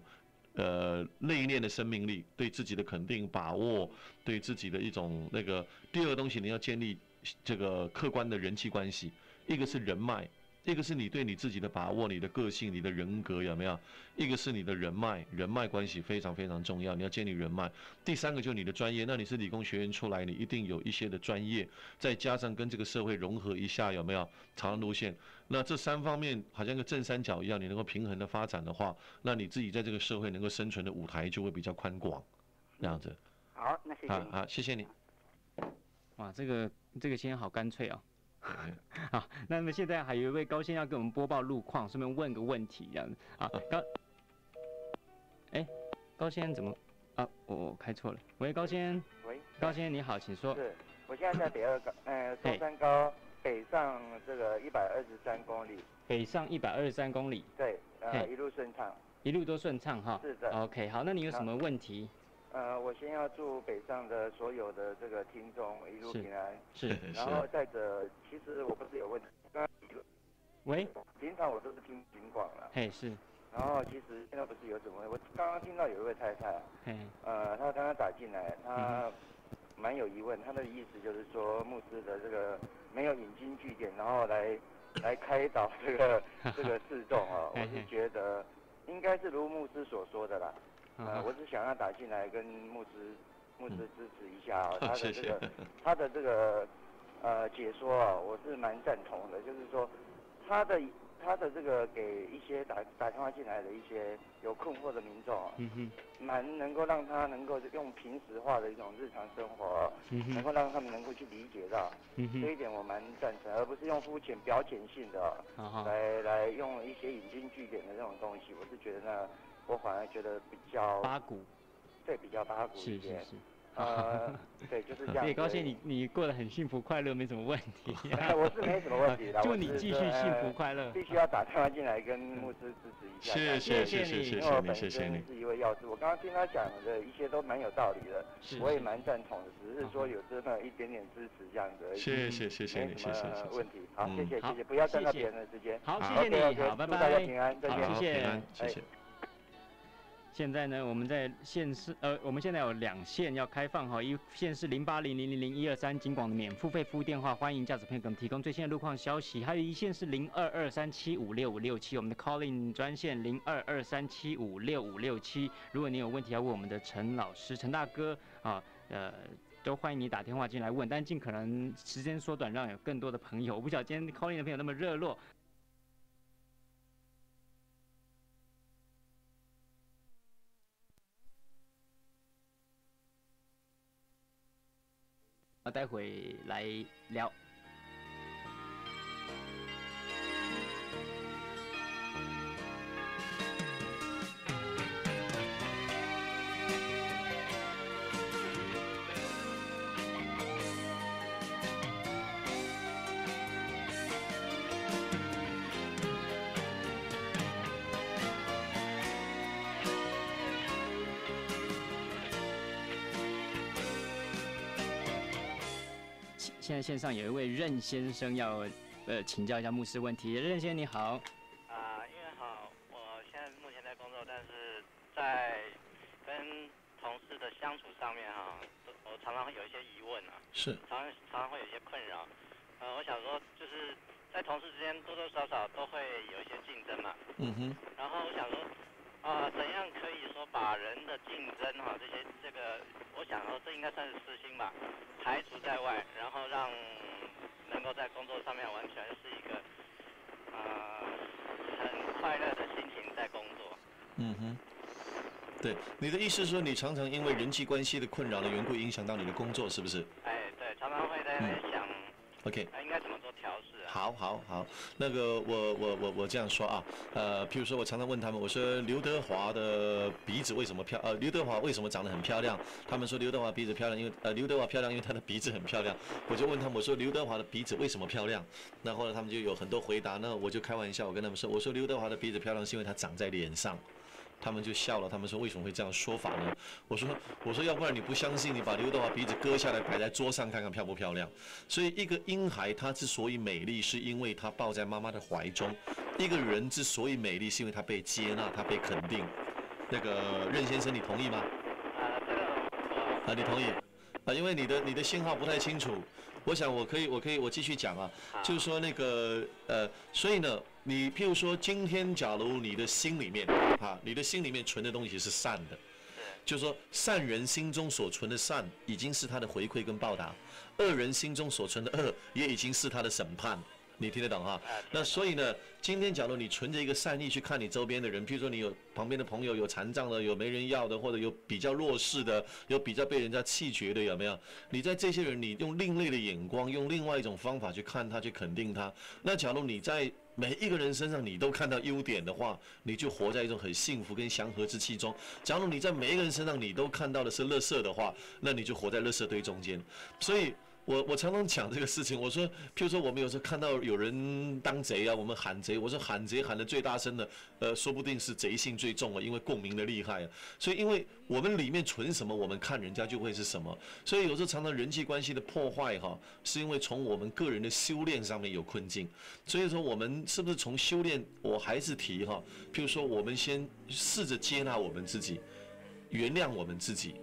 呃，内敛的生命力，对自己的肯定、把握，对自己的一种那个。第二个东西，你要建立这个客观的人际关系。一个是人脉，一个是你对你自己的把握，你的个性，你的人格有没有？一个是你的人脉，人脉关系非常非常重要，你要建立人脉。第三个就是你的专业，那你是理工学院出来，你一定有一些的专业，再加上跟这个社会融合一下，有没有？长路线。那这三方面好像个正三角一样，你能够平衡的发展的话，那你自己在这个社会能够生存的舞台就会比较宽广，这样子。
好，那谢谢。
好，好，谢谢你。
哇，这个这个先生好干脆啊。好，那么现在还有一位高先要给我们播报路况，顺便问个问题，这样子啊，高，哎，高先怎么啊？我开错了，喂，高先，
喂，
高先你好，请说。
是，我现在在北二高，呃，中山高北上这个一百二十三公里。
北上一百二十三公里。
对，呃，一路顺畅。
一路都顺畅哈。
是的。
OK，好，那你有什么问题？
呃，我先要祝北上的所有的这个听众一路平安。
是。
然后再者，其实我不是有问题。
喂。
平常我都是听警广了。
嘿，是。
然后其实现在不是有什么？我刚刚听到有一位太太。
嘿。
呃，她刚刚打进来，她 蛮有疑问。她的意思就是说，牧师的这个没有引经据典，然后来来开导这个这个示众啊。我是觉得应该是如牧师所说的啦。呃，我是想要打进来跟牧师牧师支持一下啊，他的这个他的这个呃解说啊，我是蛮赞同的，就是说他的他的这个给一些打打电话进来的一些有困惑的民众啊，蛮能够让他能够用平时化的一种日常生活，能够让他们能够去理解到，这一点我蛮赞成，而不是用肤浅表浅性的来来用一些引经据典的这种东西，我是觉得呢。我反而觉得比较
八股，
对，比较八股
一点。是是是。
呃，对，就是这样。
也高兴你你过得很幸福快乐，没什么问题。
我是没什么问题的。
祝你继续幸福快乐。
必须要打电话进来跟牧师支持一下。
谢谢谢谢谢谢
因为我本身是一位药师，我刚刚听他讲的一些都蛮有道理的，我也蛮赞同的，只是说有这么一点点支持这样子而已。
谢谢谢谢你，谢谢。
问题，好，谢谢谢谢，不要占到别人的时间。
好，谢谢你，好，拜拜。
祝大家平安，再见。
谢
谢，谢谢。
现在呢，我们在线是呃，我们现在有两线要开放哈，一线是零八零零零零一二三金广的免付费服务电话，欢迎驾驶朋友给我们提供最新的路况消息。还有一线是零二二三七五六五六七，我们的 calling 专线零二二三七五六五六七。如果你有问题要问我们的陈老师、陈大哥啊，呃，都欢迎你打电话进来问，但尽可能时间缩短，让有更多的朋友。我不晓得今天 calling 的朋友那么热络。待会来聊。现在线上有一位任先生要，呃，请教一下牧师问题。任先生你好。
啊，因为好，我现在目前在工作，但是在跟同事的相处上面哈，我常常会有一些疑问啊。
是。
常常常会有一些困扰。呃，我想说，就是在同事之间多多少少都会有一些竞争嘛。
嗯哼。
然后我想说。啊，怎样可以说把人的竞争哈这些这个，我想说这应该算是私心吧，排除在外，然后让能够在工作上面完全是一个啊很快乐的心情在工作。
嗯哼，对，你的意思是说你常常因为人际关系的困扰的缘故影响到你的工作，是不是？
哎，对，常常会在想。
OK，
应该怎么做调试？
好，好，好，那个我我我我这样说啊，呃，譬如说我常常问他们，我说刘德华的鼻子为什么漂？呃，刘德华为什么长得很漂亮？他们说刘德华鼻子漂亮，因为呃刘德华漂亮，因为他的鼻子很漂亮。我就问他们，我说刘德华的鼻子为什么漂亮？那后来他们就有很多回答，那我就开玩笑，我跟他们说，我说刘德华的鼻子漂亮是因为他长在脸上。他们就笑了，他们说为什么会这样说法呢？我说我说要不然你不相信，你把刘德华鼻子割下来摆在桌上看看漂不漂亮？所以一个婴孩他之所以美丽，是因为他抱在妈妈的怀中；一个人之所以美丽，是因为他被接纳，他被肯定。那个任先生，你同意吗？啊，你同意？啊，因为你的你的信号不太清楚。我想我可以我可以我继续讲啊，就是说那个呃，所以呢。你譬如说，今天假如你的心里面，啊，你的心里面存的东西是善的，就是说善人心中所存的善，已经是他的回馈跟报答；恶人心中所存的恶，也已经是他的审判。你听得懂哈？那所以呢，今天假如你存着一个善意去看你周边的人，譬如说你有旁边的朋友有残障的，有没人要的，或者有比较弱势的，有比较被人家弃绝的，有没有？你在这些人，你用另类的眼光，用另外一种方法去看他，去肯定他。那假如你在每一个人身上你都看到优点的话，你就活在一种很幸福跟祥和之气中。假如你在每一个人身上你都看到的是垃圾的话，那你就活在垃圾堆中间。所以。我我常常讲这个事情，我说，譬如说我们有时候看到有人当贼啊，我们喊贼，我说喊贼喊得最大声的，呃，说不定是贼性最重啊，因为共鸣的厉害啊。所以，因为我们里面存什么，我们看人家就会是什么。所以有时候常常人际关系的破坏哈，是因为从我们个人的修炼上面有困境。所以说，我们是不是从修炼？我还是提哈，譬如说，我们先试着接纳我们自己，原谅我们自己。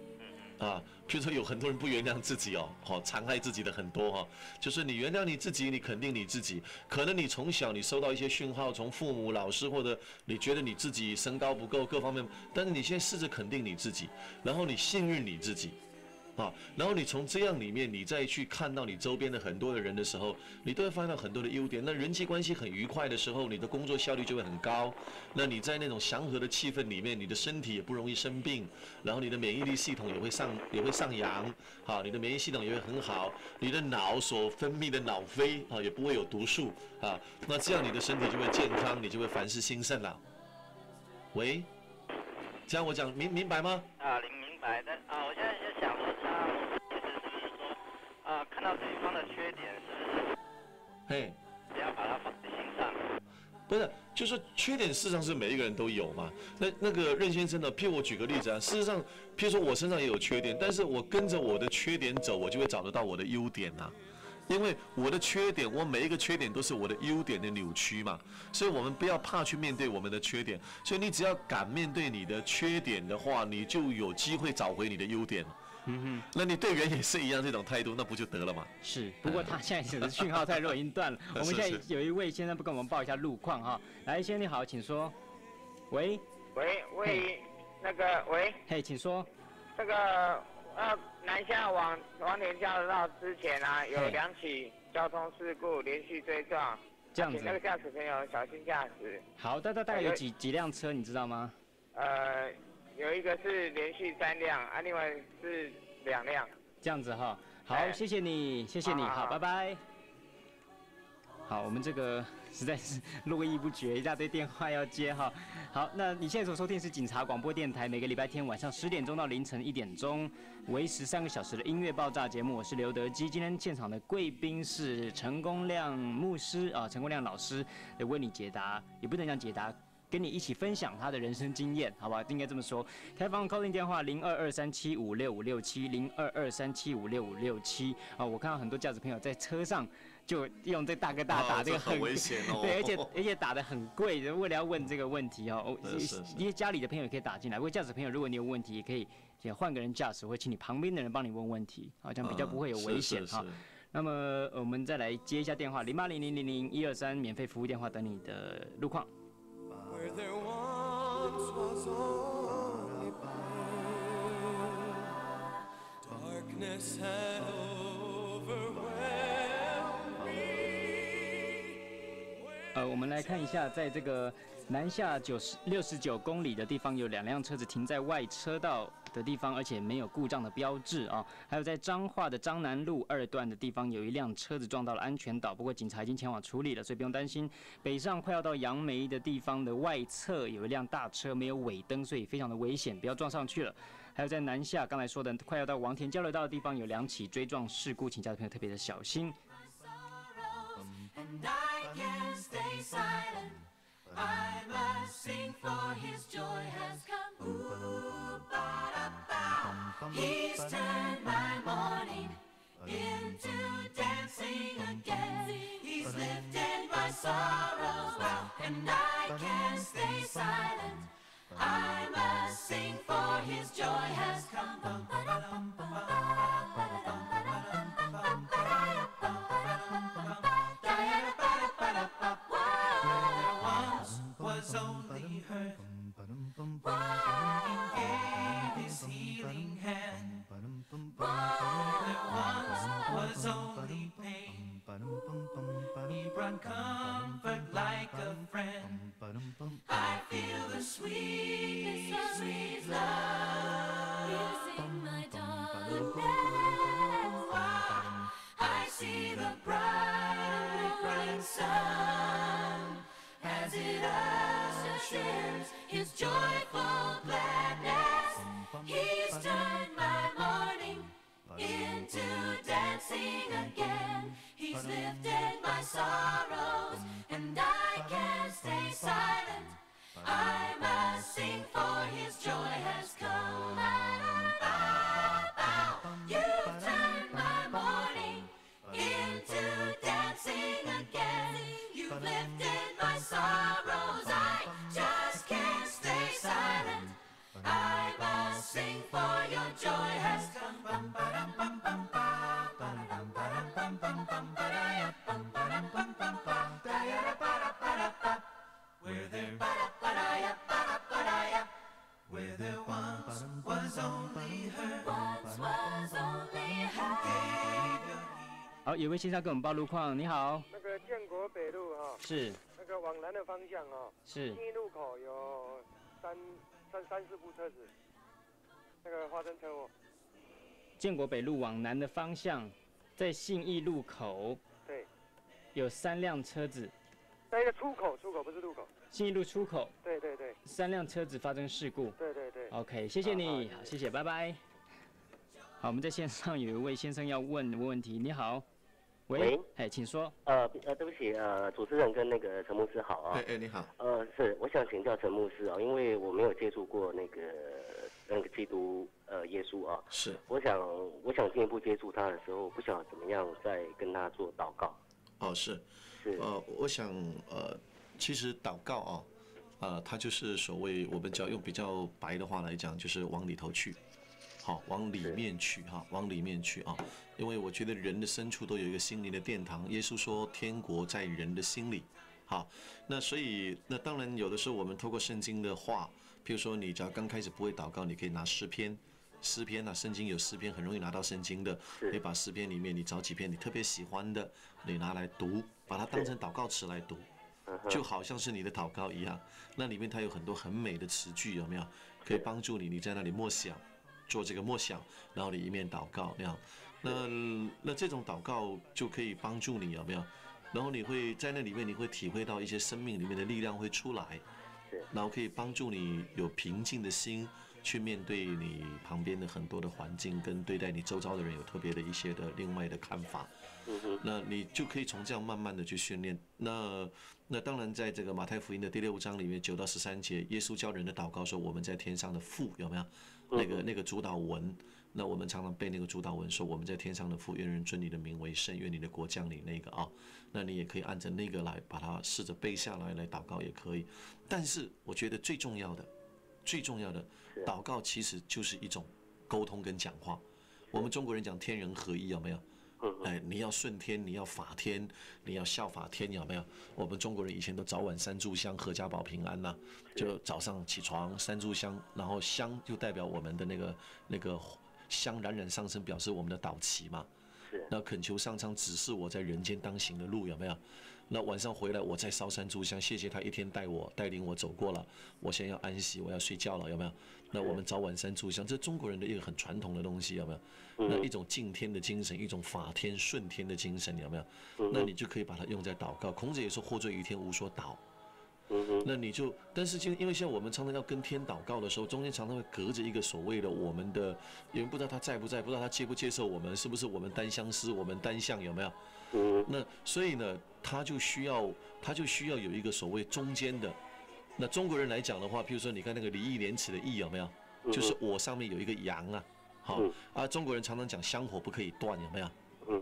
啊，就说有很多人不原谅自己哦，好残害自己的很多哈，就是你原谅你自己，你肯定你自己，可能你从小你收到一些讯号，从父母、老师或者你觉得你自己身高不够，各方面，但是你先试着肯定你自己，然后你信任你自己。啊，然后你从这样里面，你再去看到你周边的很多的人的时候，你都会发现到很多的优点。那人际关系很愉快的时候，你的工作效率就会很高。那你在那种祥和的气氛里面，你的身体也不容易生病，然后你的免疫力系统也会上也会上扬，好，你的免疫系统也会很好，你的脑所分泌的脑啡啊也不会有毒素啊，那这样你的身体就会健康，你就会凡事兴盛了。喂，这样我讲明明白吗？
啊，明明白的啊，我现在啊，看到对方的缺点是，嘿，不要把它放在心上。
不是，就是缺点，事实上是每一个人都有嘛。那那个任先生呢？譬如我举个例子啊，事实上，譬如说我身上也有缺点，但是我跟着我的缺点走，我就会找得到我的优点呐。因为我的缺点，我每一个缺点都是我的优点的扭曲嘛。所以我们不要怕去面对我们的缺点。所以你只要敢面对你的缺点的话，你就有机会找回你的优点。嗯哼，那你对人也是一样这种态度，那不就得了吗？
是，不过他现在只是讯号太弱，已经断了。我们现在有一位先生不跟我们报一下路况哈。来，先生你好，请说。喂。
喂喂，那个喂。
嘿，请说。
这个呃，南下往往年交流道之前啊，有两起交通事故连续追撞，
这样子。
请那个驾驶朋友小心驾驶。
好，大概大概有几几辆车，你知道吗？
呃。有一个是连续三辆啊，另外是两辆。
这样子哈，好，谢谢你，谢谢你，好，拜拜。好，我们这个实在是 络绎不绝，一大堆电话要接哈。好，那你现在所收听是警察广播电台，每个礼拜天晚上十点钟到凌晨一点钟，为时三个小时的音乐爆炸节目。我是刘德基，今天现场的贵宾是陈功亮牧师啊，陈功亮老师来为你解答，也不能讲解答。跟你一起分享他的人生经验，好吧？应该这么说。开放 calling 电话零二二三七五六五六七零二二三七五六五六七啊！我看到很多驾驶朋友在车上就用这大哥大打这个
很危险哦，
对，而且而且打的很贵，为了要问这个问题哦。因为家里的朋友也可以打进来，为驾驶朋友，如果你有问题，也可以也换个人驾驶，或请你旁边的人帮你问问题，好像比较不会有危险哈。那么我们再来接一下电话零八零零零零一二三免费服务电话等你的路况。Where there once was only pain, darkness had overwhelmed me. 我们来看一下，在这个南下九十六十九公里的地方，有两辆车子停在外车道。的地方，而且没有故障的标志啊。还有在彰化的彰南路二段的地方，有一辆车子撞到了安全岛，不过警察已经前往处理了，所以不用担心。北上快要到杨梅的地方的外侧，有一辆大车没有尾灯，所以非常的危险，不要撞上去了。还有在南下，刚才说的快要到王田交流道的地方，有两起追撞事故，请家的朋友特别的小心。Must sing for his joy has come. Ooh, ba da ba. He's turned my mourning into dancing again. He's lifted my sorrows now, and I can't stay silent. I must sing for his joy has come. was only her.
Once was only pain, he brought comfort like a friend. I feel the sweet, sweet love
using my darling
I see the bright, bright sun as it ushers his joyful play. into dancing again. He's lifted my sorrows, and I can't stay silent. I must sing, for his joy has come. Bow, bow. You've turned my morning into dancing again. You've lifted my sorrows, I just can't stay silent. I must sing, for your joy has come.
好，有位先生给我们报路况。你好，
那个建国北路哈，
是。
那个往南的方向哈，
是。
新路口有三三三四部车子，那个发生车祸。
建国北路往南的方向，在信义路口，
对，
有三辆车子，
在一个出口，出口不是路口，
信义路出口，
对对对，
三辆车子发生事故，
对对对
，OK，谢谢你，好，谢谢，拜拜。好，我们在线上有一位先生要问问问题，你好。喂，哎，请说。
呃呃，对不起，呃，主持人跟那个陈牧师好啊。
哎哎，你好。
呃，是，我想请教陈牧师啊，因为我没有接触过那个那个基督呃耶稣啊。
是。
我想我想进一步接触他的时候，不晓得怎么样再跟他做祷告。
哦，是。
是。
呃，我想呃，其实祷告啊，呃，它就是所谓我们只要用比较白的话来讲，就是往里头去。好，往里面去哈，往里面去啊！因为我觉得人的深处都有一个心灵的殿堂。耶稣说，天国在人的心里。好，那所以那当然有的时候我们透过圣经的话，譬如说你只要刚开始不会祷告，你可以拿诗篇，诗篇呐，圣经有诗篇，很容易拿到圣经的，可以把诗篇里面你找几篇你特别喜欢的，你拿来读，把它当成祷告词来读，就好像是你的祷告一样。那里面它有很多很美的词句，有没有？可以帮助你，你在那里默想。做这个默想，然后你一面祷告那样，那那这种祷告就可以帮助你有没有？然后你会在那里面，你会体会到一些生命里面的力量会出来，然后可以帮助你有平静的心去面对你旁边的很多的环境，跟对待你周遭的人有特别的一些的另外的看法。那你就可以从这样慢慢的去训练。那那当然，在这个马太福音的第六章里面九到十三节，耶稣教人的祷告说：“我们在天上的父有没有？”那个那个主导文，那我们常常背那个主导文，说我们在天上的父，愿人尊你的名为圣，愿你的国降临。那个啊，那你也可以按着那个来把它试着背下来，来祷告也可以。但是我觉得最重要的，最重要的祷告其实就是一种沟通跟讲话。我们中国人讲天人合一，有没有？哎，你要顺天，你要法天，你要效法天，有没有？我们中国人以前都早晚三炷香，阖家保平安呐。就早上起床三炷香，然后香就代表我们的那个那个香冉冉上升，表示我们的祷旗嘛。那恳求上苍指示我在人间当行的路，有没有？那晚上回来，我再烧三炷香，谢谢他一天带我带领我走过了。我现在要安息，我要睡觉了，有没有？那我们早晚三炷香，这中国人的一个很传统的东西，有没有？那一种敬天的精神，一种法天顺天的精神，有没有？那你就可以把它用在祷告。孔子也说：“祸罪于天，无所祷。”那你就，但是就因为现在我们常常要跟天祷告的时候，中间常常会隔着一个所谓的我们的，因为不知道他在不在，不知道他接不接受我们，是不是我们单相思，我们单向有没有？那所以呢，他就需要，他就需要有一个所谓中间的。那中国人来讲的话，譬如说你看那个礼义廉耻的义有没有？就是我上面有一个阳啊，好啊，中国人常常讲香火不可以断有没有？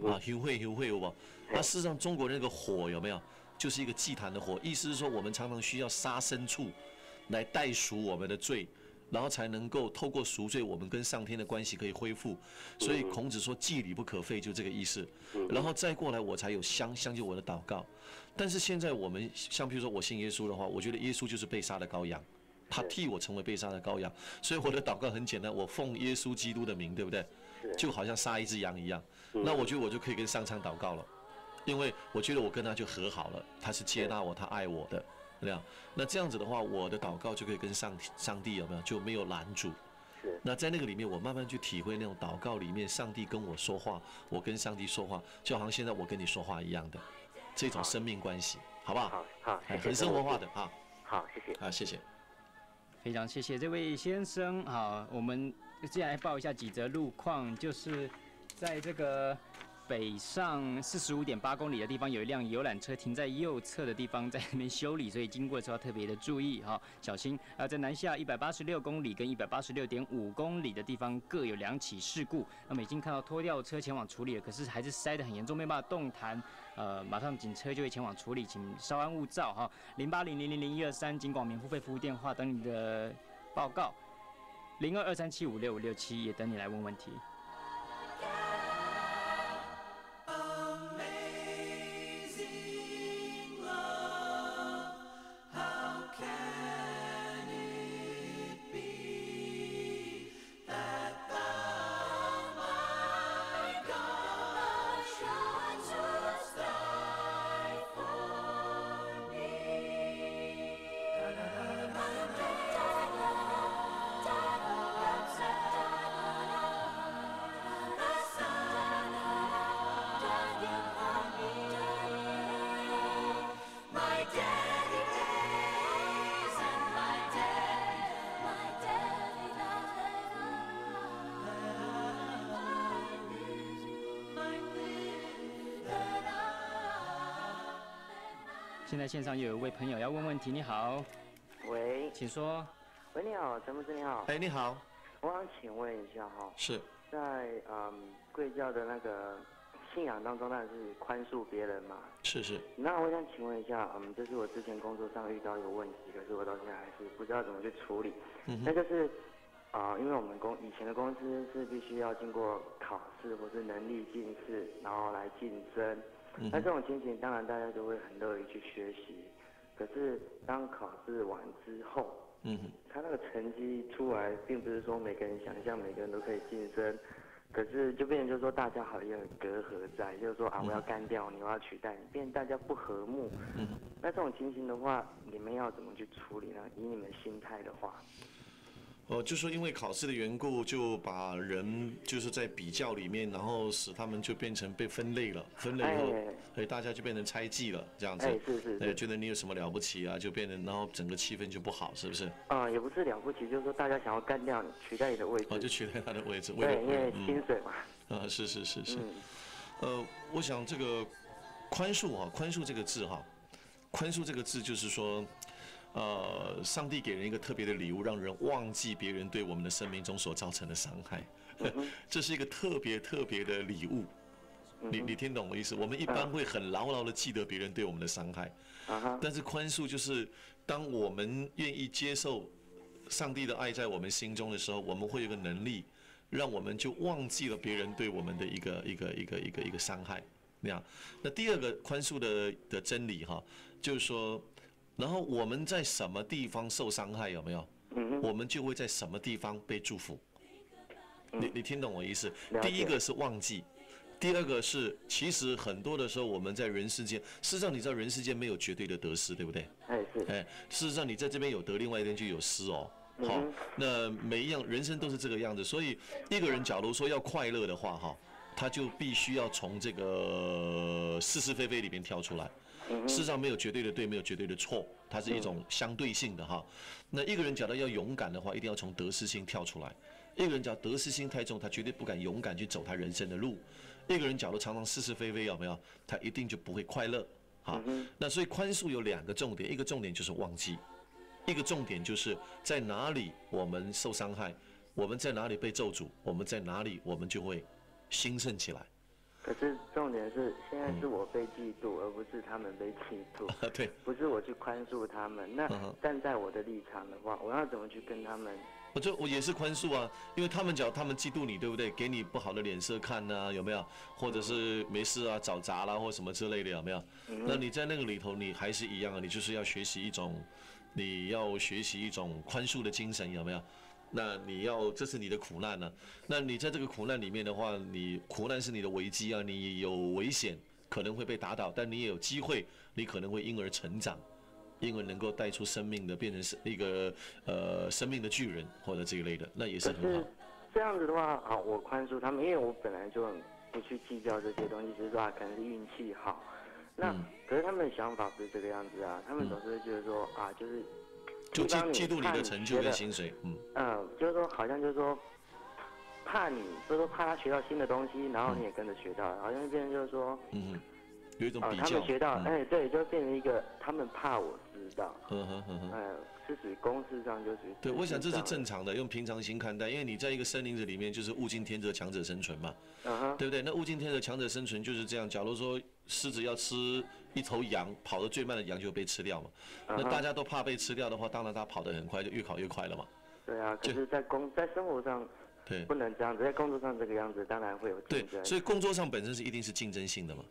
啊，修会修会有不？那事实上中国那个火有没有？就是一个祭坛的火，意思是说，我们常常需要杀牲畜来代赎我们的罪，然后才能够透过赎罪，我们跟上天的关系可以恢复。所以孔子说“祭礼不可废”，就这个意思。然后再过来，我才有香，香就我的祷告。但是现在我们像比如说我信耶稣的话，我觉得耶稣就是被杀的羔羊，他替我成为被杀的羔羊，所以我的祷告很简单，我奉耶稣基督的名，对不对？就好像杀一只羊一样。那我觉得我就可以跟上苍祷告了。因为我觉得我跟他就和好了，他是接纳我，他爱我的，那样。那这样子的话，我的祷告就可以跟上上帝有没有就没有拦阻。那在那个里面，我慢慢去体会那种祷告里面，上帝跟我说话，我跟上帝说话，就好像现在我跟你说话一样的这种生命关系，好不好？
好，好，
很生活化的啊。
好，谢谢。
啊，谢谢。
非常谢谢这位先生。好，我们接下来报一下几则路况，就是在这个。北上四十五点八公里的地方，有一辆游览车停在右侧的地方，在那边修理，所以经过的时候要特别的注意哈，小心。啊，在南下一百八十六公里跟一百八十六点五公里的地方各有两起事故，那么已经看到拖吊车前往处理了，可是还是塞得很严重，没办法动弹。呃，马上警车就会前往处理，请稍安勿躁哈。零八零零零零一二三，警广民付费服务电话等你的报告。零二二三七五六五六七也等你来问问题。现在线上又有一位朋友要问问题，你好，
喂，
请说。
喂，你好，陈牧师，你好。
哎，你好。
我想请问一下哈。
是。
在嗯贵教的那个信仰当中，当然是宽恕别人嘛。
是是。
那我想请问一下，嗯，这是我之前工作上遇到一个问题，可是我到现在还是不知道怎么去处理。嗯那就是，啊，因为我们公以前的公司是必须要经过考试或是能力进士，然后来晋升。那这种情形，当然大家都会很乐意去学习。可是当考试完之后，嗯哼，他那个成绩出来，并不是说每个人想象每个人都可以晋升。可是就变成就是说大家好像有隔阂在，就是说啊我要干掉你，我要取代你，变大家不和睦。嗯。那这种情形的话，你们要怎么去处理呢？以你们心态的话。
哦，就说因为考试的缘故，就把人就是在比较里面，然后使他们就变成被分类了，分类以后，所以大家就变成猜忌了，这样子。
哎，是是。
哎，觉得你有什么了不起啊？就变成，然后整个气氛就不好，是不是？
啊，也不是了不起，就是说大家想要干掉你，取代你的位置。
哦，就取代他的位置。
对，因为薪水嘛。
啊，是是是是。呃，我想这个宽恕啊，宽恕这个字哈，宽恕这个字就是说。呃，上帝给人一个特别的礼物，让人忘记别人对我们的生命中所造成的伤害，这是一个特别特别的礼物。你你听懂我意思？我们一般会很牢牢的记得别人对我们的伤害，但是宽恕就是当我们愿意接受上帝的爱在我们心中的时候，我们会有个能力，让我们就忘记了别人对我们的一个一个一个一个一个伤害。那样，那第二个宽恕的的真理哈，就是说。然后我们在什么地方受伤害有没有？我们就会在什么地方被祝福。你你听懂我意思？第一个是忘记，第二个是其实很多的时候我们在人世间，事实上你知道人世间没有绝对的得失，对不对？
哎是。
哎，事实上你在这边有得，另外一边就有失哦。好，那每一样人生都是这个样子，所以一个人假如说要快乐的话哈，他就必须要从这个是是非非里边跳出来。世上没有绝对的对，没有绝对的错，它是一种相对性的哈。那一个人假如要勇敢的话，一定要从得失心跳出来。一个人假如得失心太重，他绝对不敢勇敢去走他人生的路。一个人假如常常是是非非，有没有？他一定就不会快乐。哈，那所以宽恕有两个重点，一个重点就是忘记，一个重点就是在哪里我们受伤害，我们在哪里被咒诅，我们在哪里我们就会兴盛起来。
可是重点是，现在是我被嫉妒，而不是他们被嫉妒。
对，
不是我去宽恕他们。那站在我的立场的话，我要怎么去跟他们？
我就我也是宽恕啊，因为他们讲他们嫉妒你，对不对？给你不好的脸色看呐，有没有？或者是没事啊，找砸啦，或什么之类的，有没有？那你在那个里头，你还是一样啊，你就是要学习一种，你要学习一种宽恕的精神，有没有？那你要，这是你的苦难呢。那你在这个苦难里面的话，你苦难是你的危机啊，你有危险，可能会被打倒，但你也有机会，你可能会因而成长，因为能够带出生命的，变成是一个呃生命的巨人或者这一类的，那也是很好。
这样子的话啊，我宽恕他们，因为我本来就不去计较这些东西，就是说可能是运气好。那可是他们的想法不是这个样子啊，他们总是觉得说啊，就是。
就嫉嫉妒你的成就跟薪水，嗯，
嗯，就是说，好像就是说，怕你，就是说怕他学到新的东西，然后你也跟着学到，好像变成就是说，
嗯，有一种比较，
他们学到，哎，对，就变成一个，他们怕我知道，嗯哼哼哼，哎，是属于公式上就是，
对，我想这是正常的，用平常心看待，因为你在一个森林子里面，就是物竞天择，强者生存嘛，嗯哼，对不对？那物竞天择，强者生存就是这样。假如说狮子要吃。一头羊跑得最慢的羊就被吃掉嘛，那大家都怕被吃掉的话，当然它跑得很快，就越跑越快了嘛。
对啊，就是，在工在生活上，
对，
不能这样子，在工作上这个样子，当然会有竞争。
对，所以工作上本身是一定是竞争性的嘛。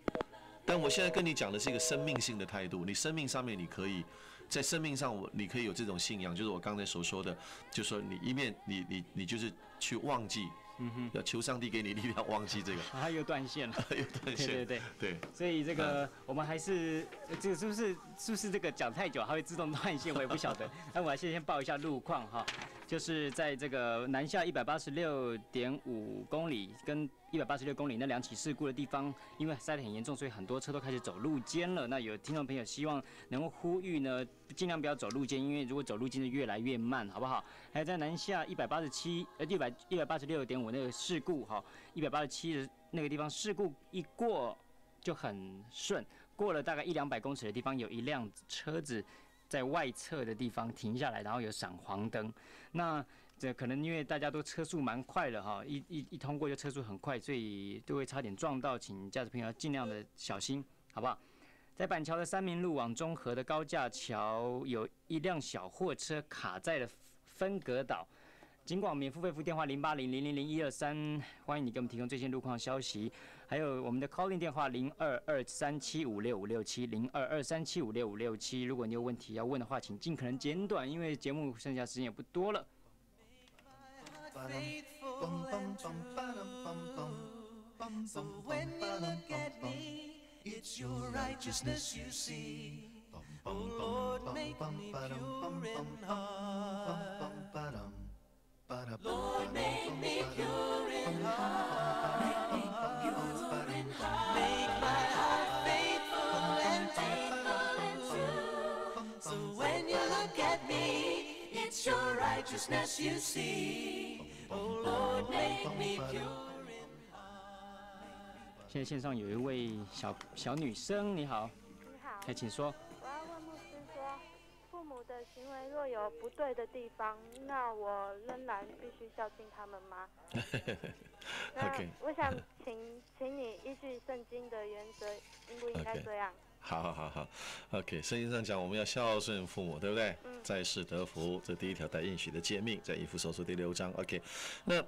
但我现在跟你讲的是一个生命性的态度，你生命上面你可以在生命上，我你可以有这种信仰，就是我刚才所说的，就是说你一面你你你就是去忘记。嗯哼，要求上帝给你力量，忘记这个。
他 又断线了，
又断线。
对对对
对。
所以这个我们还是这个是不是是不是这个讲太久，它会自动断线？我也不晓得。那我先先报一下路况哈。就是在这个南下一百八十六点五公里跟一百八十六公里那两起事故的地方，因为塞得很严重，所以很多车都开始走路肩了。那有听众朋友希望能够呼吁呢，尽量不要走路肩，因为如果走路肩就越来越慢，好不好？还有在南下一百八十七呃一百一百八十六点五那个事故哈，一百八十七的那个地方事故一过就很顺，过了大概一两百公尺的地方有一辆车子。在外侧的地方停下来，然后有闪黄灯。那这可能因为大家都车速蛮快的哈，一一一通过就车速很快，所以都会差点撞到，请驾驶朋友尽量的小心，好不好？在板桥的三明路往中和的高架桥，有一辆小货车卡在了分隔岛。尽管免付费服务电话零八零零零零一二三，欢迎你给我们提供最新路况消息。还有我们的 calling 电话零二二三七五六五六七零二二三七五六五六七。如果你有问题要问的话，请尽可能简短，因为节目剩下时间也不多了。
faithful and true. So when you look at me, it's your righteousness you see. Oh
Lord, make me pure in heart. Lord, make me pure in heart. Make me pure in heart. It's your righteousness you see. Oh Lord, make me pure. 现在线上有一位小小女生，你好。
你好。
哎，请说父母。
的行为若有不对的地方，那我仍然必须孝敬他们吗？
OK，
我想请请你依据圣经的原则，应不应该 这样？
好好好好，OK，圣经上讲我们要孝顺父母，对不对？嗯。在世得福，这第一条带应许的诫命，在以弗所书第六章。OK，那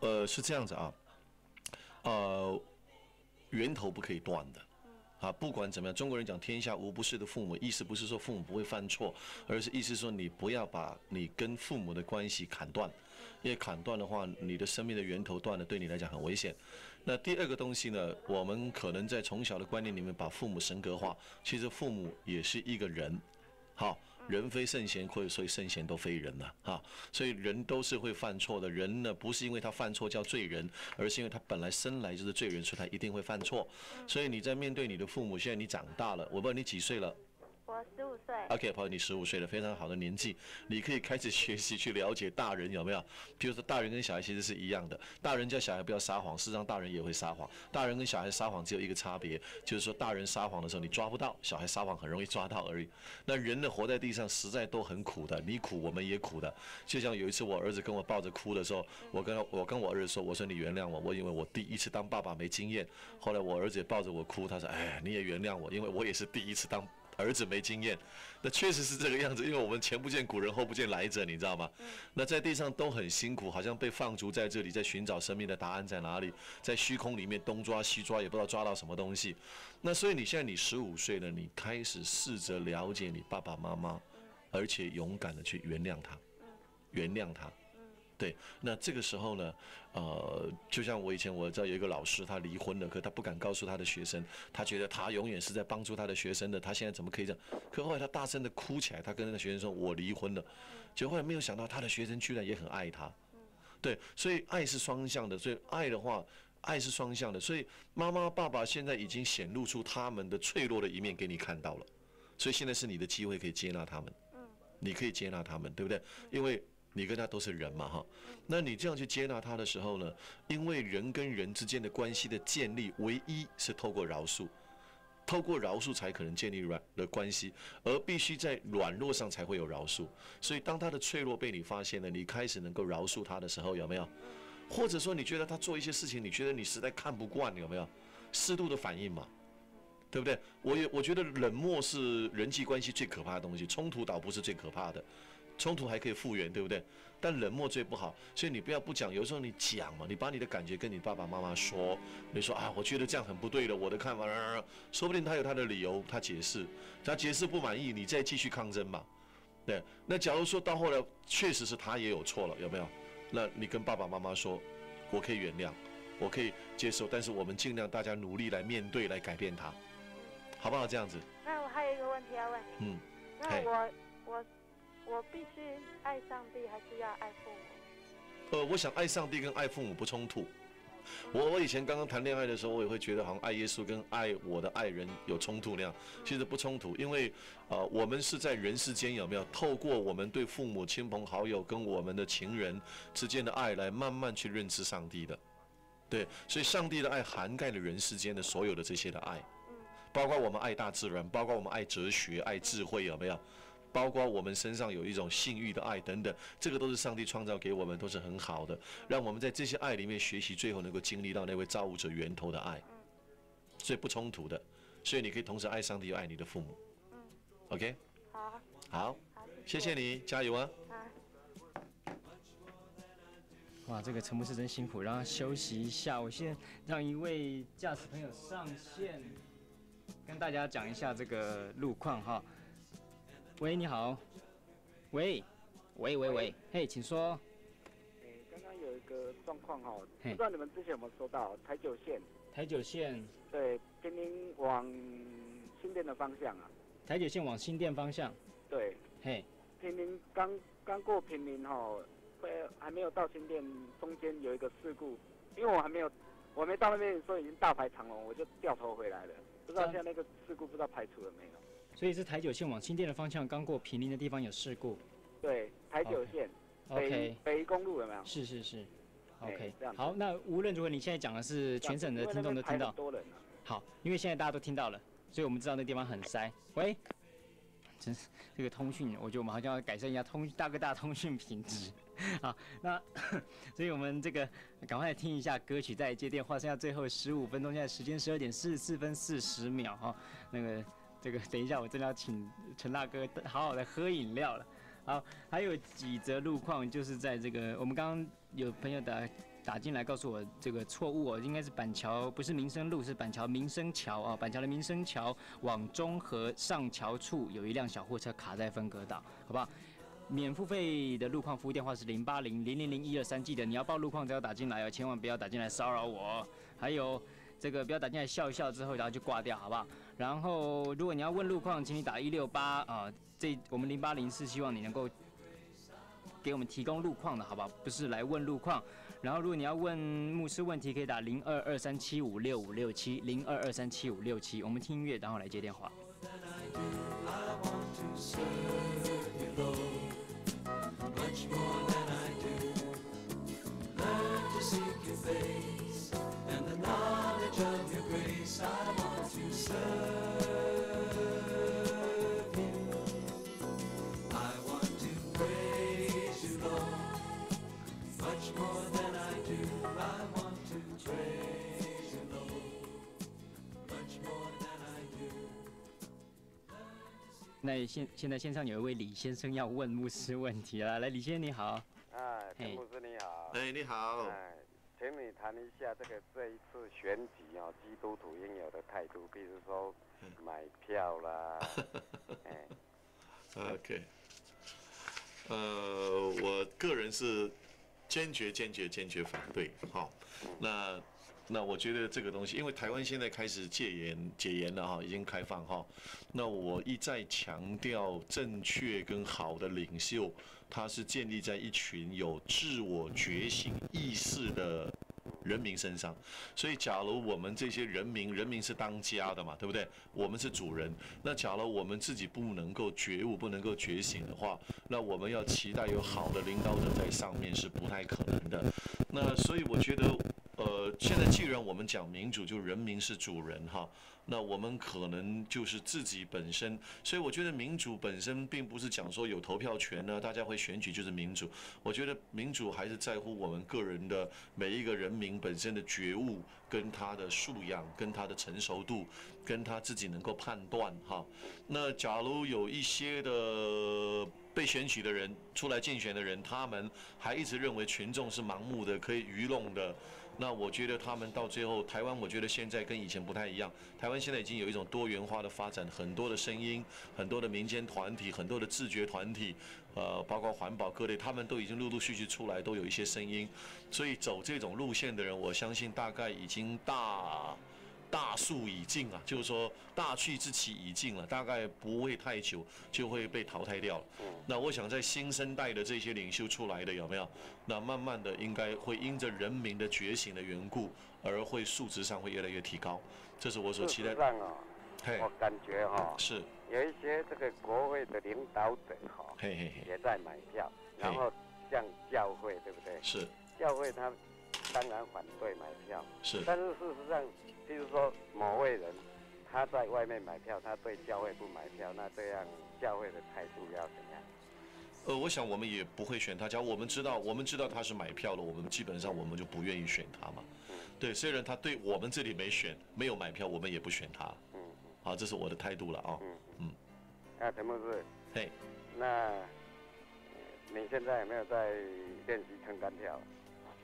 呃是这样子啊，呃，源头不可以断的。啊，不管怎么样，中国人讲天下无不是的父母，意思不是说父母不会犯错，而是意思说你不要把你跟父母的关系砍断，因为砍断的话，你的生命的源头断了，对你来讲很危险。那第二个东西呢，我们可能在从小的观念里面把父母神格化，其实父母也是一个人，好。人非圣贤，或者所以圣贤都非人了啊！所以人都是会犯错的。人呢，不是因为他犯错叫罪人，而是因为他本来生来就是罪人，所以他一定会犯错。所以你在面对你的父母，现在你长大了，我不知道你几岁了。
我十五岁。
OK，朋友，你十五岁了，非常好的年纪，你可以开始学习去了解大人有没有？比如说，大人跟小孩其实是一样的。大人叫小孩不要撒谎，事实上大人也会撒谎。大人跟小孩撒谎只有一个差别，就是说大人撒谎的时候你抓不到，小孩撒谎很容易抓到而已。那人呢，活在地上实在都很苦的，你苦我们也苦的。就像有一次我儿子跟我抱着哭的时候，我跟我跟我儿子说，我说你原谅我，我因为我第一次当爸爸没经验。后来我儿子也抱着我哭，他说，哎，你也原谅我，因为我也是第一次当。儿子没经验，那确实是这个样子，因为我们前不见古人后不见来者，你知道吗？那在地上都很辛苦，好像被放逐在这里，在寻找生命的答案在哪里，在虚空里面东抓西抓，也不知道抓到什么东西。那所以你现在你十五岁了，你开始试着了解你爸爸妈妈，而且勇敢的去原谅他，原谅他。对，那这个时候呢，呃，就像我以前我知道有一个老师，他离婚了，可他不敢告诉他的学生，他觉得他永远是在帮助他的学生的，他现在怎么可以这样？可后来他大声的哭起来，他跟那个学生说：“我离婚了。”结果后来没有想到，他的学生居然也很爱他。对，所以爱是双向的，所以爱的话，爱是双向的，所以妈妈爸爸现在已经显露出他们的脆弱的一面给你看到了，所以现在是你的机会可以接纳他们，你可以接纳他们，对不对？因为。你跟他都是人嘛，哈，那你这样去接纳他的时候呢？因为人跟人之间的关系的建立，唯一是透过饶恕，透过饶恕才可能建立软的关系，而必须在软弱上才会有饶恕。所以，当他的脆弱被你发现了，你开始能够饶恕他的时候，有没有？或者说，你觉得他做一些事情，你觉得你实在看不惯，有没有？适度的反应嘛，对不对？我也我觉得冷漠是人际关系最可怕的东西，冲突倒不是最可怕的。冲突还可以复原，对不对？但冷漠最不好，所以你不要不讲，有时候你讲嘛，你把你的感觉跟你爸爸妈妈说，你说啊，我觉得这样很不对的，我的看法，说不定他有他的理由，他解释，他解释不满意，你再继续抗争嘛，对。那假如说到后来确实是他也有错了，有没有？那你跟爸爸妈妈说，我可以原谅，我可以接受，但是我们尽量大家努力来面对，来改变他，好不好？这样子。
那我还有一个问题要问你，嗯，那我我。我必须爱上帝，还是要爱父母？
呃，我想爱上帝跟爱父母不冲突。我我以前刚刚谈恋爱的时候，我也会觉得好像爱耶稣跟爱我的爱人有冲突那样。其实不冲突，因为呃，我们是在人世间有没有透过我们对父母亲朋好友跟我们的情人之间的爱来慢慢去认识上帝的。对，所以上帝的爱涵盖了人世间的所有的这些的爱，包括我们爱大自然，包括我们爱哲学、爱智慧，有没有？包括我们身上有一种性欲的爱等等，这个都是上帝创造给我们，都是很好的。让我们在这些爱里面学习，最后能够经历到那位造物者源头的爱，所以不冲突的。所以你可以同时爱上帝又爱你的父母。嗯，OK。
好。
好。谢谢你，加油啊！
哇，这个陈牧师真辛苦，让他休息一下。我先让一位驾驶朋友上线，跟大家讲一下这个路况哈。喂，你好。喂，喂喂喂，嘿，请说。
诶，刚刚有一个状况哈，不知道你们之前有没有收到台九线？
台九线。
对，平林往新店的方向啊。
台九线往新店方向。
对。
嘿。
平林刚刚过平林哈，会还没有到新店，中间有一个事故，因为我还没有，我没到那边，所以已经大排长龙，我就掉头回来了。不知道现在那个事故不知道排除了没有？
所以是台九线往新店的方向，刚过平林的地方有事故。
对，台九线
，OK，
北公路有没有？
是是是，OK。好，那无论如何，你现在讲的是全省的听众都听到。
多人
好，因为现在大家都听到了，所以我们知道那地方很塞。喂，真是这个通讯，我觉得我们好像要改善一下通大哥大通讯品质。好，那 所以我们这个赶快听一下歌曲，再接电话，剩下最后十五分钟，现在时间十二点四十四分四十秒哈，那个。这个等一下，我真的要请陈大哥好好的喝饮料了。好，还有几则路况，就是在这个我们刚刚有朋友打打进来告诉我这个错误哦，应该是板桥，不是民生路，是板桥民生桥啊。板桥的民生桥往中和上桥处有一辆小货车卡在分隔岛，好不好？免付费的路况服务电话是零八零零零零一二三，记得你要报路况只要打进来哦，千万不要打进来骚扰我。还有。这个不要打进来笑一笑之后，然后就挂掉，好不好？然后如果你要问路况，请你打一六八啊。这我们零八零是希望你能够给我们提供路况的，好不好？不是来问路况。然后如果你要问牧师问题，可以打零二二三七五六五六七零二二三七五六七。我们听音乐，然后来接电话。那现现在线上有一位李先生要问牧师问题了，来，李先生你好。
哎，陈牧师你好。
哎，你好。
哎，请你谈一下这个这一次选举啊，基督徒应有的态度，比如说买票啦。
哎。OK。呃，我个人是坚决、坚决、坚决反对。好，那。那我觉得这个东西，因为台湾现在开始戒严、解严了哈，已经开放哈。那我一再强调，正确跟好的领袖，它是建立在一群有自我觉醒意识的人民身上。所以，假如我们这些人民，人民是当家的嘛，对不对？我们是主人。那假如我们自己不能够觉悟、不能够觉醒的话，那我们要期待有好的领导者在上面是不太可能的。那所以，我觉得。呃，现在既然我们讲民主，就人民是主人哈，那我们可能就是自己本身，所以我觉得民主本身并不是讲说有投票权呢，大家会选举就是民主。我觉得民主还是在乎我们个人的每一个人民本身的觉悟，跟他的素养，跟他的成熟度，跟他自己能够判断哈。那假如有一些的被选举的人出来竞选的人，他们还一直认为群众是盲目的，可以愚弄的。那我觉得他们到最后，台湾我觉得现在跟以前不太一样。台湾现在已经有一种多元化的发展，很多的声音，很多的民间团体，很多的自觉团体，呃，包括环保各类，他们都已经陆陆续续出来，都有一些声音。所以走这种路线的人，我相信大概已经大。大数已尽啊，就是说大去之期已尽了，大概不会太久就会被淘汰掉了。那我想在新生代的这些领袖出来的有没有？那慢慢的应该会因着人民的觉醒的缘故，而会素质上会越来越提高。这是我所期待。
上啊，我感觉哈，
是
有一些这个国会的领导者哈，也在买票，然后像教会对不对？
是
教会他当然反对买票，
是，
但是事实上。譬如说某位人他在外面买票，他对教会不买票，那这样教会的态度要怎样？
呃，我想我们也不会选他。假如我们知道，我们知道他是买票了，我们基本上我们就不愿意选他嘛。对，虽然他对我们这里没选，没有买票，我们也不选他。嗯嗯。好，这是我的态度了啊。嗯嗯。
那陈牧师。
嘿。
那你现在有没有在练习撑杆跳？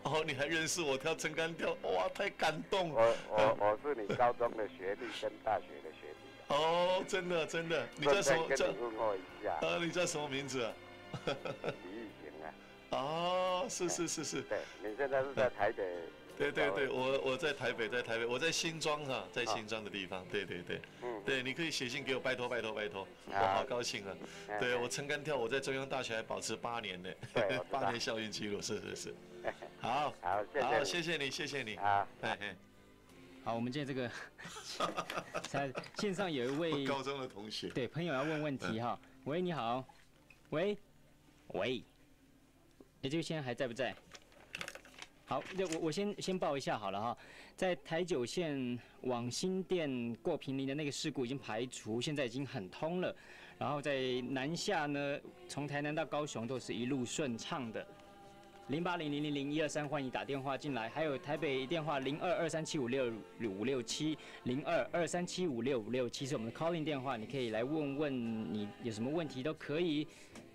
哦，你还认识我跳撑杆跳？哇，太感动
了！我我 我是你高中的学弟跟大学的学弟。
哦，真的真的，
你叫什么？跟你问候一下。
啊，你叫什么名字？
李玉行啊。
哦，是是是是。
对，你现在是在台北。
对对对，我我在台北，在台北，我在新庄哈，在新庄的地方。对对对。嗯。对，你可以写信给我，拜托拜托拜托，我好高兴啊！对我撑杆跳，我在中央大学还保持八年呢，八年校运记录，是是是。好，
好，
好，谢谢你，谢谢你。
好，
好，我们今天这个 在线上有一位
高中的同学，
对朋友要问问题哈。喂，你好，喂，喂，你这个现在还在不在？好，那我我先先报一下好了哈，在台九线往新店过平林的那个事故已经排除，现在已经很通了。然后在南下呢，从台南到高雄都是一路顺畅的。零八零零零零一二三，欢迎打电话进来。还有台北电话零二二三七五六五六七零二二三七五六五六七是我们的 calling 电话，你可以来问问你有什么问题都可以。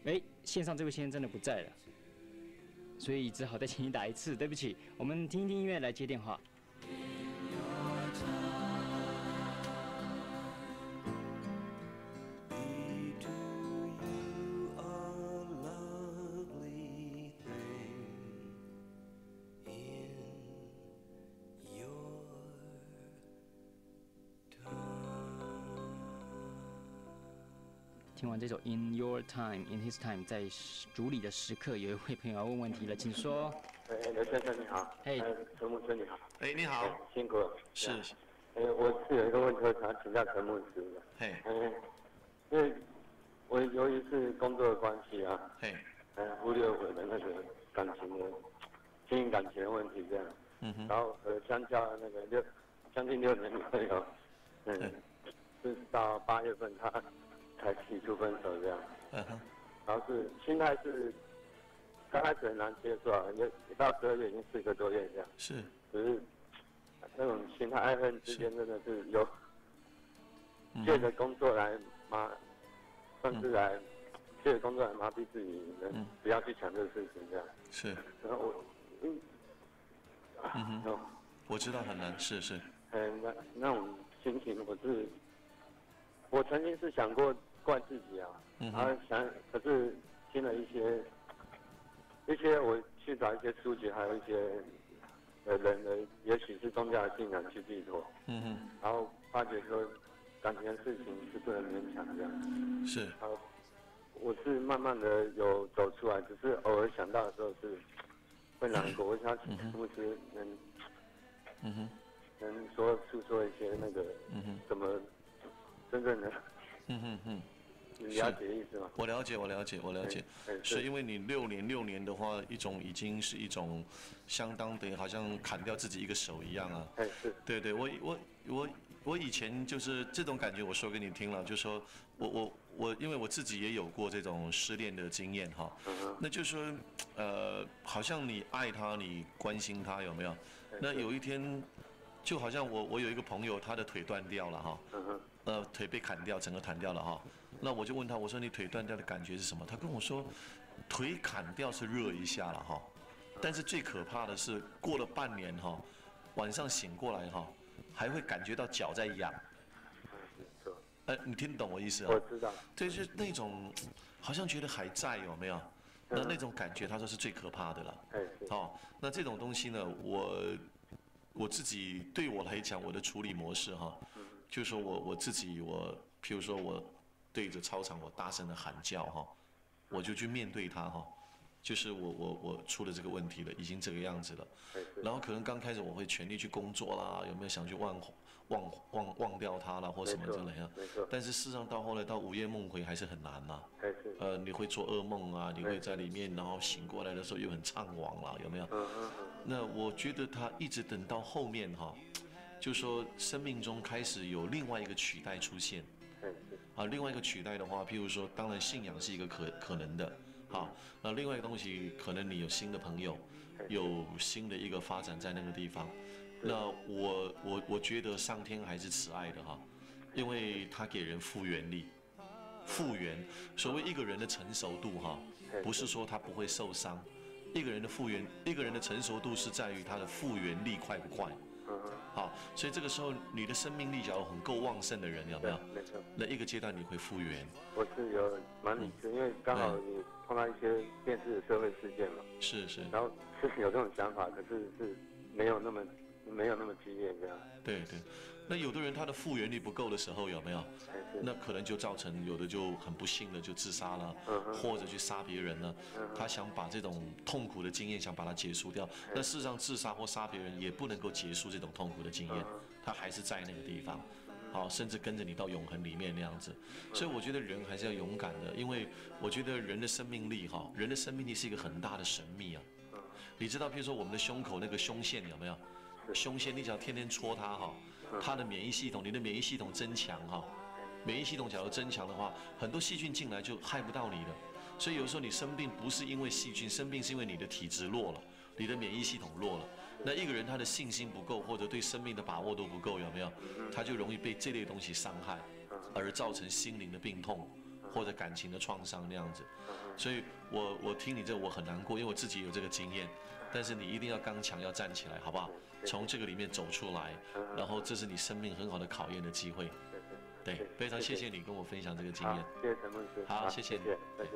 哎，线上这位先生真的不在了，所以只好再请你打一次，对不起。我们听一听音乐来接电话。这首《In Your Time, In His Time》，在主理的时刻，有一位朋友要问问题了，请说。
哎，刘先生你好。
嘿，
陈牧师你好。
哎，你好。
辛苦了。
是。
哎，我是有一个问题想请教陈牧师的。
嘿。
嗯，因为我由于是工作的关系啊，
嘿，
嗯，忽略我的那个感情的经营感情的问题这样。
嗯哼。
然后和相交那个六将近六年女朋友，嗯，是到八月份他。才提出分手这样，
嗯哼，
然后是心态是刚开始很难接受啊，也到十二月已经四个多月这样，
是，
只是那种心态爱恨之间真的是有借着工作来麻，算是来借着工作来麻痹自己，嗯，不要去想这个事情这样，
是，
然后我，嗯，
嗯哼，我知道很难，是是，
嗯，那那种心情我是，我曾经是想过。怪自己啊，然后想，可是听了一些，一些我去找一些书籍，还有一些呃人的，也许是宗教的信仰去寄托，
嗯哼，
然后发觉说感情的事情是不能勉强这样，
是，
然后我是慢慢的有走出来，只是偶尔想到的时候是会难过，我想请牧师能，
嗯哼，
能说诉说一些那个，
嗯哼，
怎么真正的，
嗯哼哼。
你了解意思吗？
我了解，我了解，我了解。是因为你六年六年的话，一种已经是一种相当等于好像砍掉自己一个手一样啊。
是。
对对，我我我我以前就是这种感觉，我说给你听了，就说我我我，因为我自己也有过这种失恋的经验哈。
嗯
那就说呃，好像你爱他，你关心他有没有？那有一天，就好像我我有一个朋友，他的腿断掉了哈。
嗯
呃，腿被砍掉，整个弹掉了哈。那我就问他，我说你腿断掉的感觉是什么？他跟我说，腿砍掉是热一下了哈，但是最可怕的是过了半年哈，晚上醒过来哈，还会感觉到脚在痒。哎，你听懂我意思啊？
我知道。
就是那种，好像觉得还在有没有？那那种感觉，他说是最可怕的了。
哎，
好，那这种东西呢，我我自己对我来讲，我的处理模式哈，就是说我我自己我，譬如说我。对着操场，我大声的喊叫哈，我就去面对他哈，就是我我我出了这个问题了，已经这个样子了。然后可能刚开始我会全力去工作啦，有没有想去忘忘忘忘掉他啦，或什么之类的。但是事实上到后来到午夜梦回还是很难嘛。呃，你会做噩梦啊，你会在里面，然后醒过来的时候又很怅惘啦，有没有？那我觉得他一直等到后面哈，就说生命中开始有另外一个取代出现。啊，另外一个取代的话，譬如说，当然信仰是一个可可能的，好，那另外一个东西，可能你有新的朋友，有新的一个发展在那个地方，那我我我觉得上天还是慈爱的哈，因为他给人复原力，复原，所谓一个人的成熟度哈，不是说他不会受伤，一个人的复原，一个人的成熟度是在于他的复原力快不快。好，所以这个时候你的生命力假如很够旺盛的人，有没有？
没错。
那一个阶段你会复原。
我是有蛮理智，因为刚好你碰到一些电视的社会事件嘛。
是是。
然后是有这种想法，可是是没有那么没有那么激烈这样。
对对。那有的人他的复原力不够的时候有没有？那可能就造成有的就很不幸的就自杀了，或者去杀别人了。他想把这种痛苦的经验想把它结束掉。那事实上自杀或杀别人也不能够结束这种痛苦的经验，他还是在那个地方，好，甚至跟着你到永恒里面那样子。所以我觉得人还是要勇敢的，因为我觉得人的生命力哈，人的生命力是一个很大的神秘啊。你知道，譬如说我们的胸口那个胸腺有没有？胸腺，你只要天天戳它哈。他的免疫系统，你的免疫系统增强哈，免疫系统假如增强的话，很多细菌进来就害不到你了。所以有时候你生病不是因为细菌，生病是因为你的体质弱了，你的免疫系统弱了。那一个人他的信心不够，或者对生命的把握都不够，有没有？他就容易被这类东西伤害，而造成心灵的病痛或者感情的创伤那样子。所以我我听你这我很难过，因为我自己有这个经验。但是你一定要刚强，要站起来，好不好？从这个里面走出来，然后这是你生命很好的考验的机会。对，非常谢谢你跟我分享这个经验。
谢谢陈牧师。
好，谢谢你。
再见。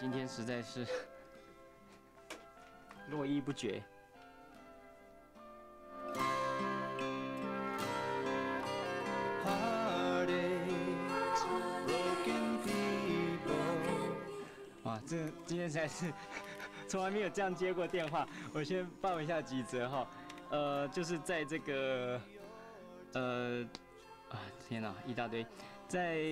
今天实在是 络绎不绝。哇，这今天实在是。从来没有这样接过电话，我先报一下几则哈，呃，就是在这个，呃，啊天哪，一大堆，在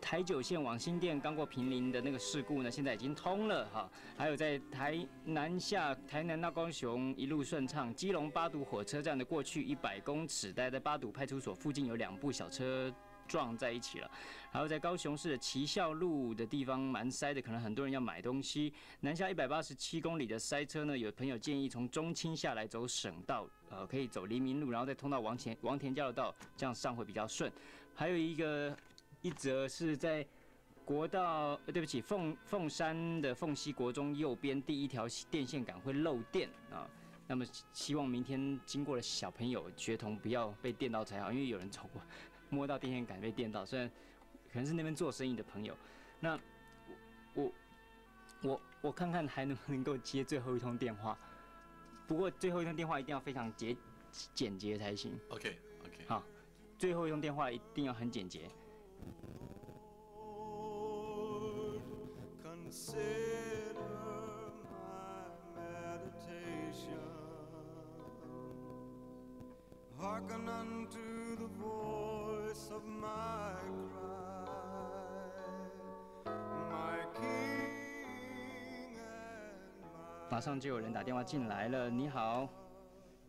台九线往新店刚过平林的那个事故呢，现在已经通了哈，还有在台南下台南那高雄一路顺畅，基隆八堵火车站的过去一百公尺，待在八堵派出所附近有两部小车。撞在一起了，然后在高雄市的旗孝路的地方蛮塞的，可能很多人要买东西。南下一百八十七公里的塞车呢，有朋友建议从中清下来走省道，呃，可以走黎明路，然后再通到王田王田交流道，这样上会比较顺。还有一个一则是在国道，对不起，凤凤山的凤溪国中右边第一条电线杆会漏电啊，那么希望明天经过的小朋友学童不要被电到才好，因为有人走过。摸到电线杆被电到，虽然可能是那边做生意的朋友，那我我我看看还能不能够接最后一通电话，不过最后一通电话一定要非常简简洁才行。
OK OK。
好，最后一通电话一定要很简洁。马上就有人打电话进来了，你好。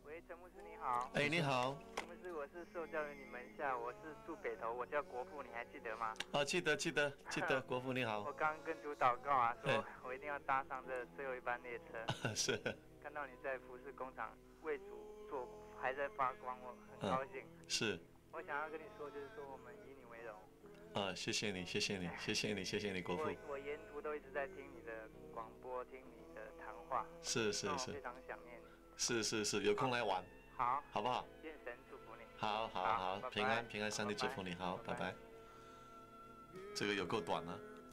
喂，陈牧师你好。
哎，你好。
陈牧师，我是受教于你门下，我是住北头，我叫国富，你还记得吗？
啊，记得记得 记得，国富你好。
我刚跟主祷告啊，说我一定要搭上这最后一班列车。
是。
看到你在服饰工厂为主做，还在发光，我很高兴。
是。
我想要跟你说，就是说我们以你为荣。
啊，谢谢你，谢谢你，谢谢你，谢谢你，国父。
我沿途都一直在听你的广播，听你的谈话。
是是是。
非常想念你。
是是是，有空来玩。
好。
好不好？
愿神祝福你。
好好好，平安平安，上帝祝福你，好，拜拜。这个有够短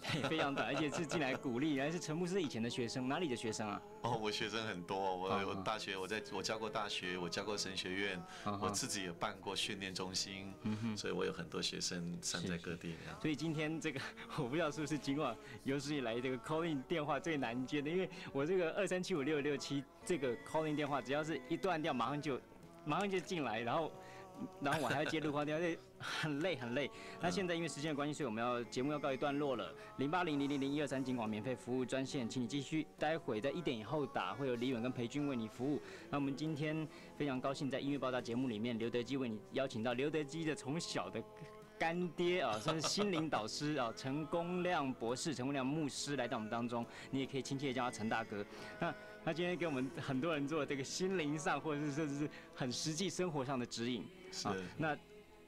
啊。
非常短，而且是进来鼓励，原来是陈牧师以前的学生，哪里的学生啊？
哦，我学生很多，我我大学我在我教过大学，我教过神学院，我自己也办过训练中心，所以我有很多学生散在各地。
所以今天这个 我不知道是不是今晚有史以来这个 calling 电话最难接的，因为我这个二三七五六六七这个 calling 电话，只要是一断掉，马上就马上就进来，然后。然后我还要接录话电话，很累很累。那现在因为时间的关系，所以我们要节目要告一段落了。零八零零零零一二三金广免费服务专线，请你继续。待会在一点以后打，会有李远跟裴军为你服务。那我们今天非常高兴在音乐报道节目里面，刘德基为你邀请到刘德基的从小的干爹啊，算是心灵导师啊，陈功亮博士、陈功亮牧师来到我们当中，你也可以亲切叫他陈大哥。那他今天给我们很多人做这个心灵上，或者是甚至是很实际生活上的指引。
是。
那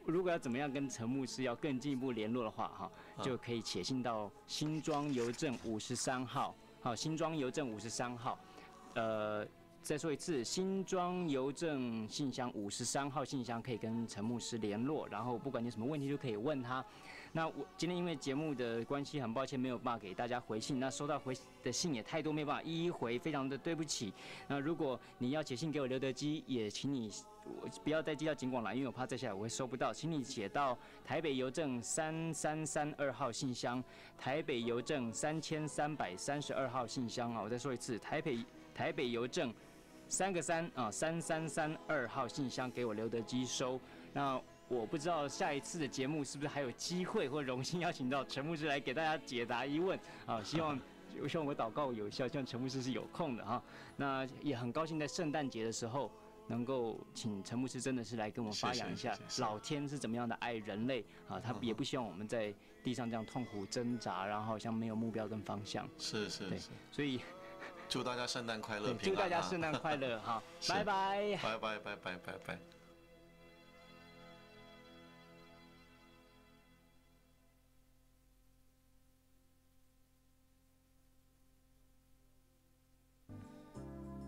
如果要怎么样跟陈牧师要更进一步联络的话，哈，就可以写信到新庄邮政五十三号，好，新庄邮政五十三号，呃。再说一次，新庄邮政信箱五十三号信箱可以跟陈牧师联络，然后不管你什么问题都可以问他。那我今天因为节目的关系，很抱歉没有办法给大家回信。那收到回的信也太多，没办法一一回，非常的对不起。那如果你要写信给我刘德基，也请你不要再寄到景广来，因为我怕再下来我会收不到，请你写到台北邮政三三三二号信箱，台北邮政三千三百三十二号信箱啊。我再说一次，台北台北邮政。三个三啊，三三三二号信箱给我刘德基收。那我不知道下一次的节目是不是还有机会或荣幸邀请到陈牧师来给大家解答疑问啊？希望我 希望我祷告有效，希望陈牧师是有空的哈。那也很高兴在圣诞节的时候能够请陈牧师真的是来跟我们发扬一下老天是怎么样的爱人类啊，他也不希望我们在地上这样痛苦挣扎，然后好像没有目标跟方向。
是是是，
所以。
祝大家圣诞快乐，
祝大家圣诞快乐，哈，拜拜，
拜拜拜拜拜拜。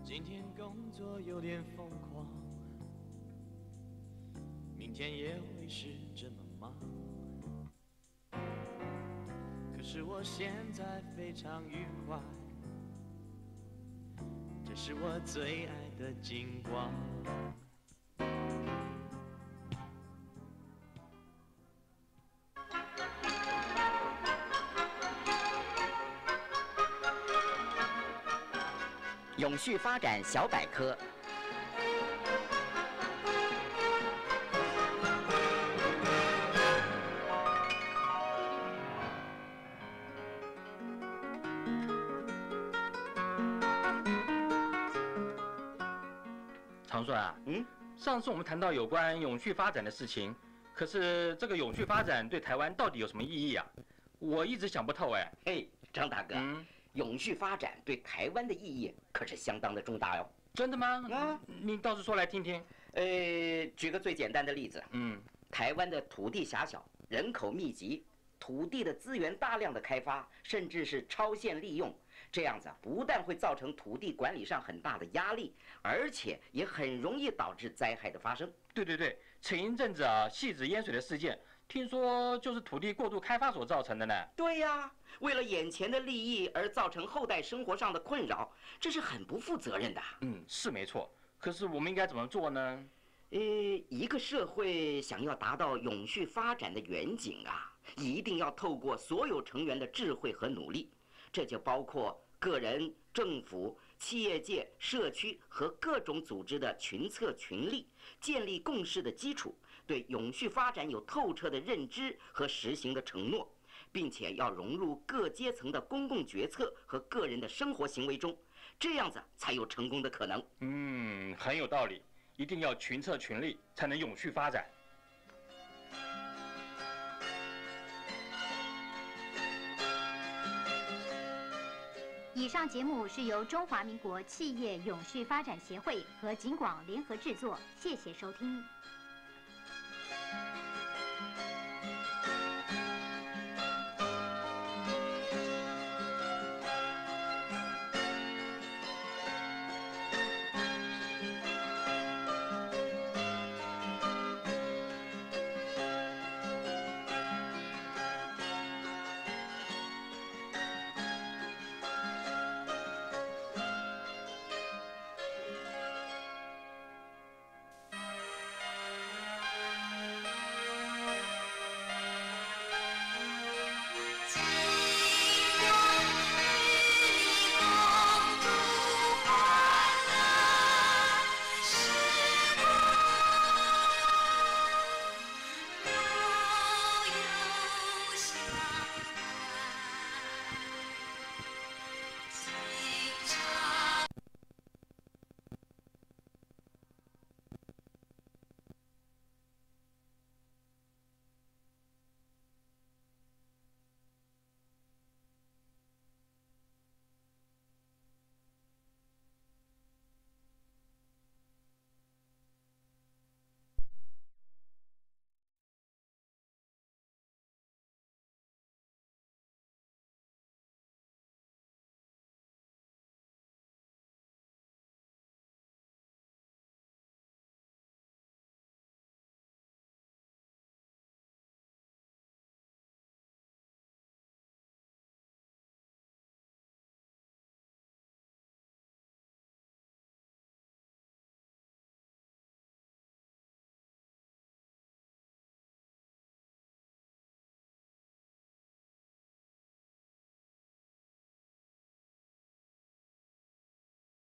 今天工作有点疯狂，明天也会是这么忙，可是我现在非常愉快。是我最爱的金光。
永续发展小百科。
上次我们谈到有关永续发展的事情，可是这个永续发展对台湾到底有什么意义啊？我一直想不透哎。
嘿，张大哥，永续发展对台湾的意义可是相当的重大哟。
真的吗？啊，你倒是说来听听。
呃，举个最简单的例子，嗯，台湾的土地狭小，人口密集，土地的资源大量的开发，甚至是超限利用。这样子不但会造成土地管理上很大的压力，而且也很容易导致灾害的发生。
对对对，前一阵子啊，戏子淹水的事件，听说就是土地过度开发所造成的呢。
对呀，为了眼前的利益而造成后代生活上的困扰，这是很不负责任的。
嗯，是没错。可是我们应该怎么做呢？
呃，一个社会想要达到永续发展的远景啊，一定要透过所有成员的智慧和努力。这就包括个人、政府、企业界、社区和各种组织的群策群力，建立共识的基础，对永续发展有透彻的认知和实行的承诺，并且要融入各阶层的公共决策和个人的生活行为中，这样子才有成功的可能。
嗯，很有道理，一定要群策群力，才能永续发展。
以上节目是由中华民国企业永续发展协会和景广联合制作，谢谢收听。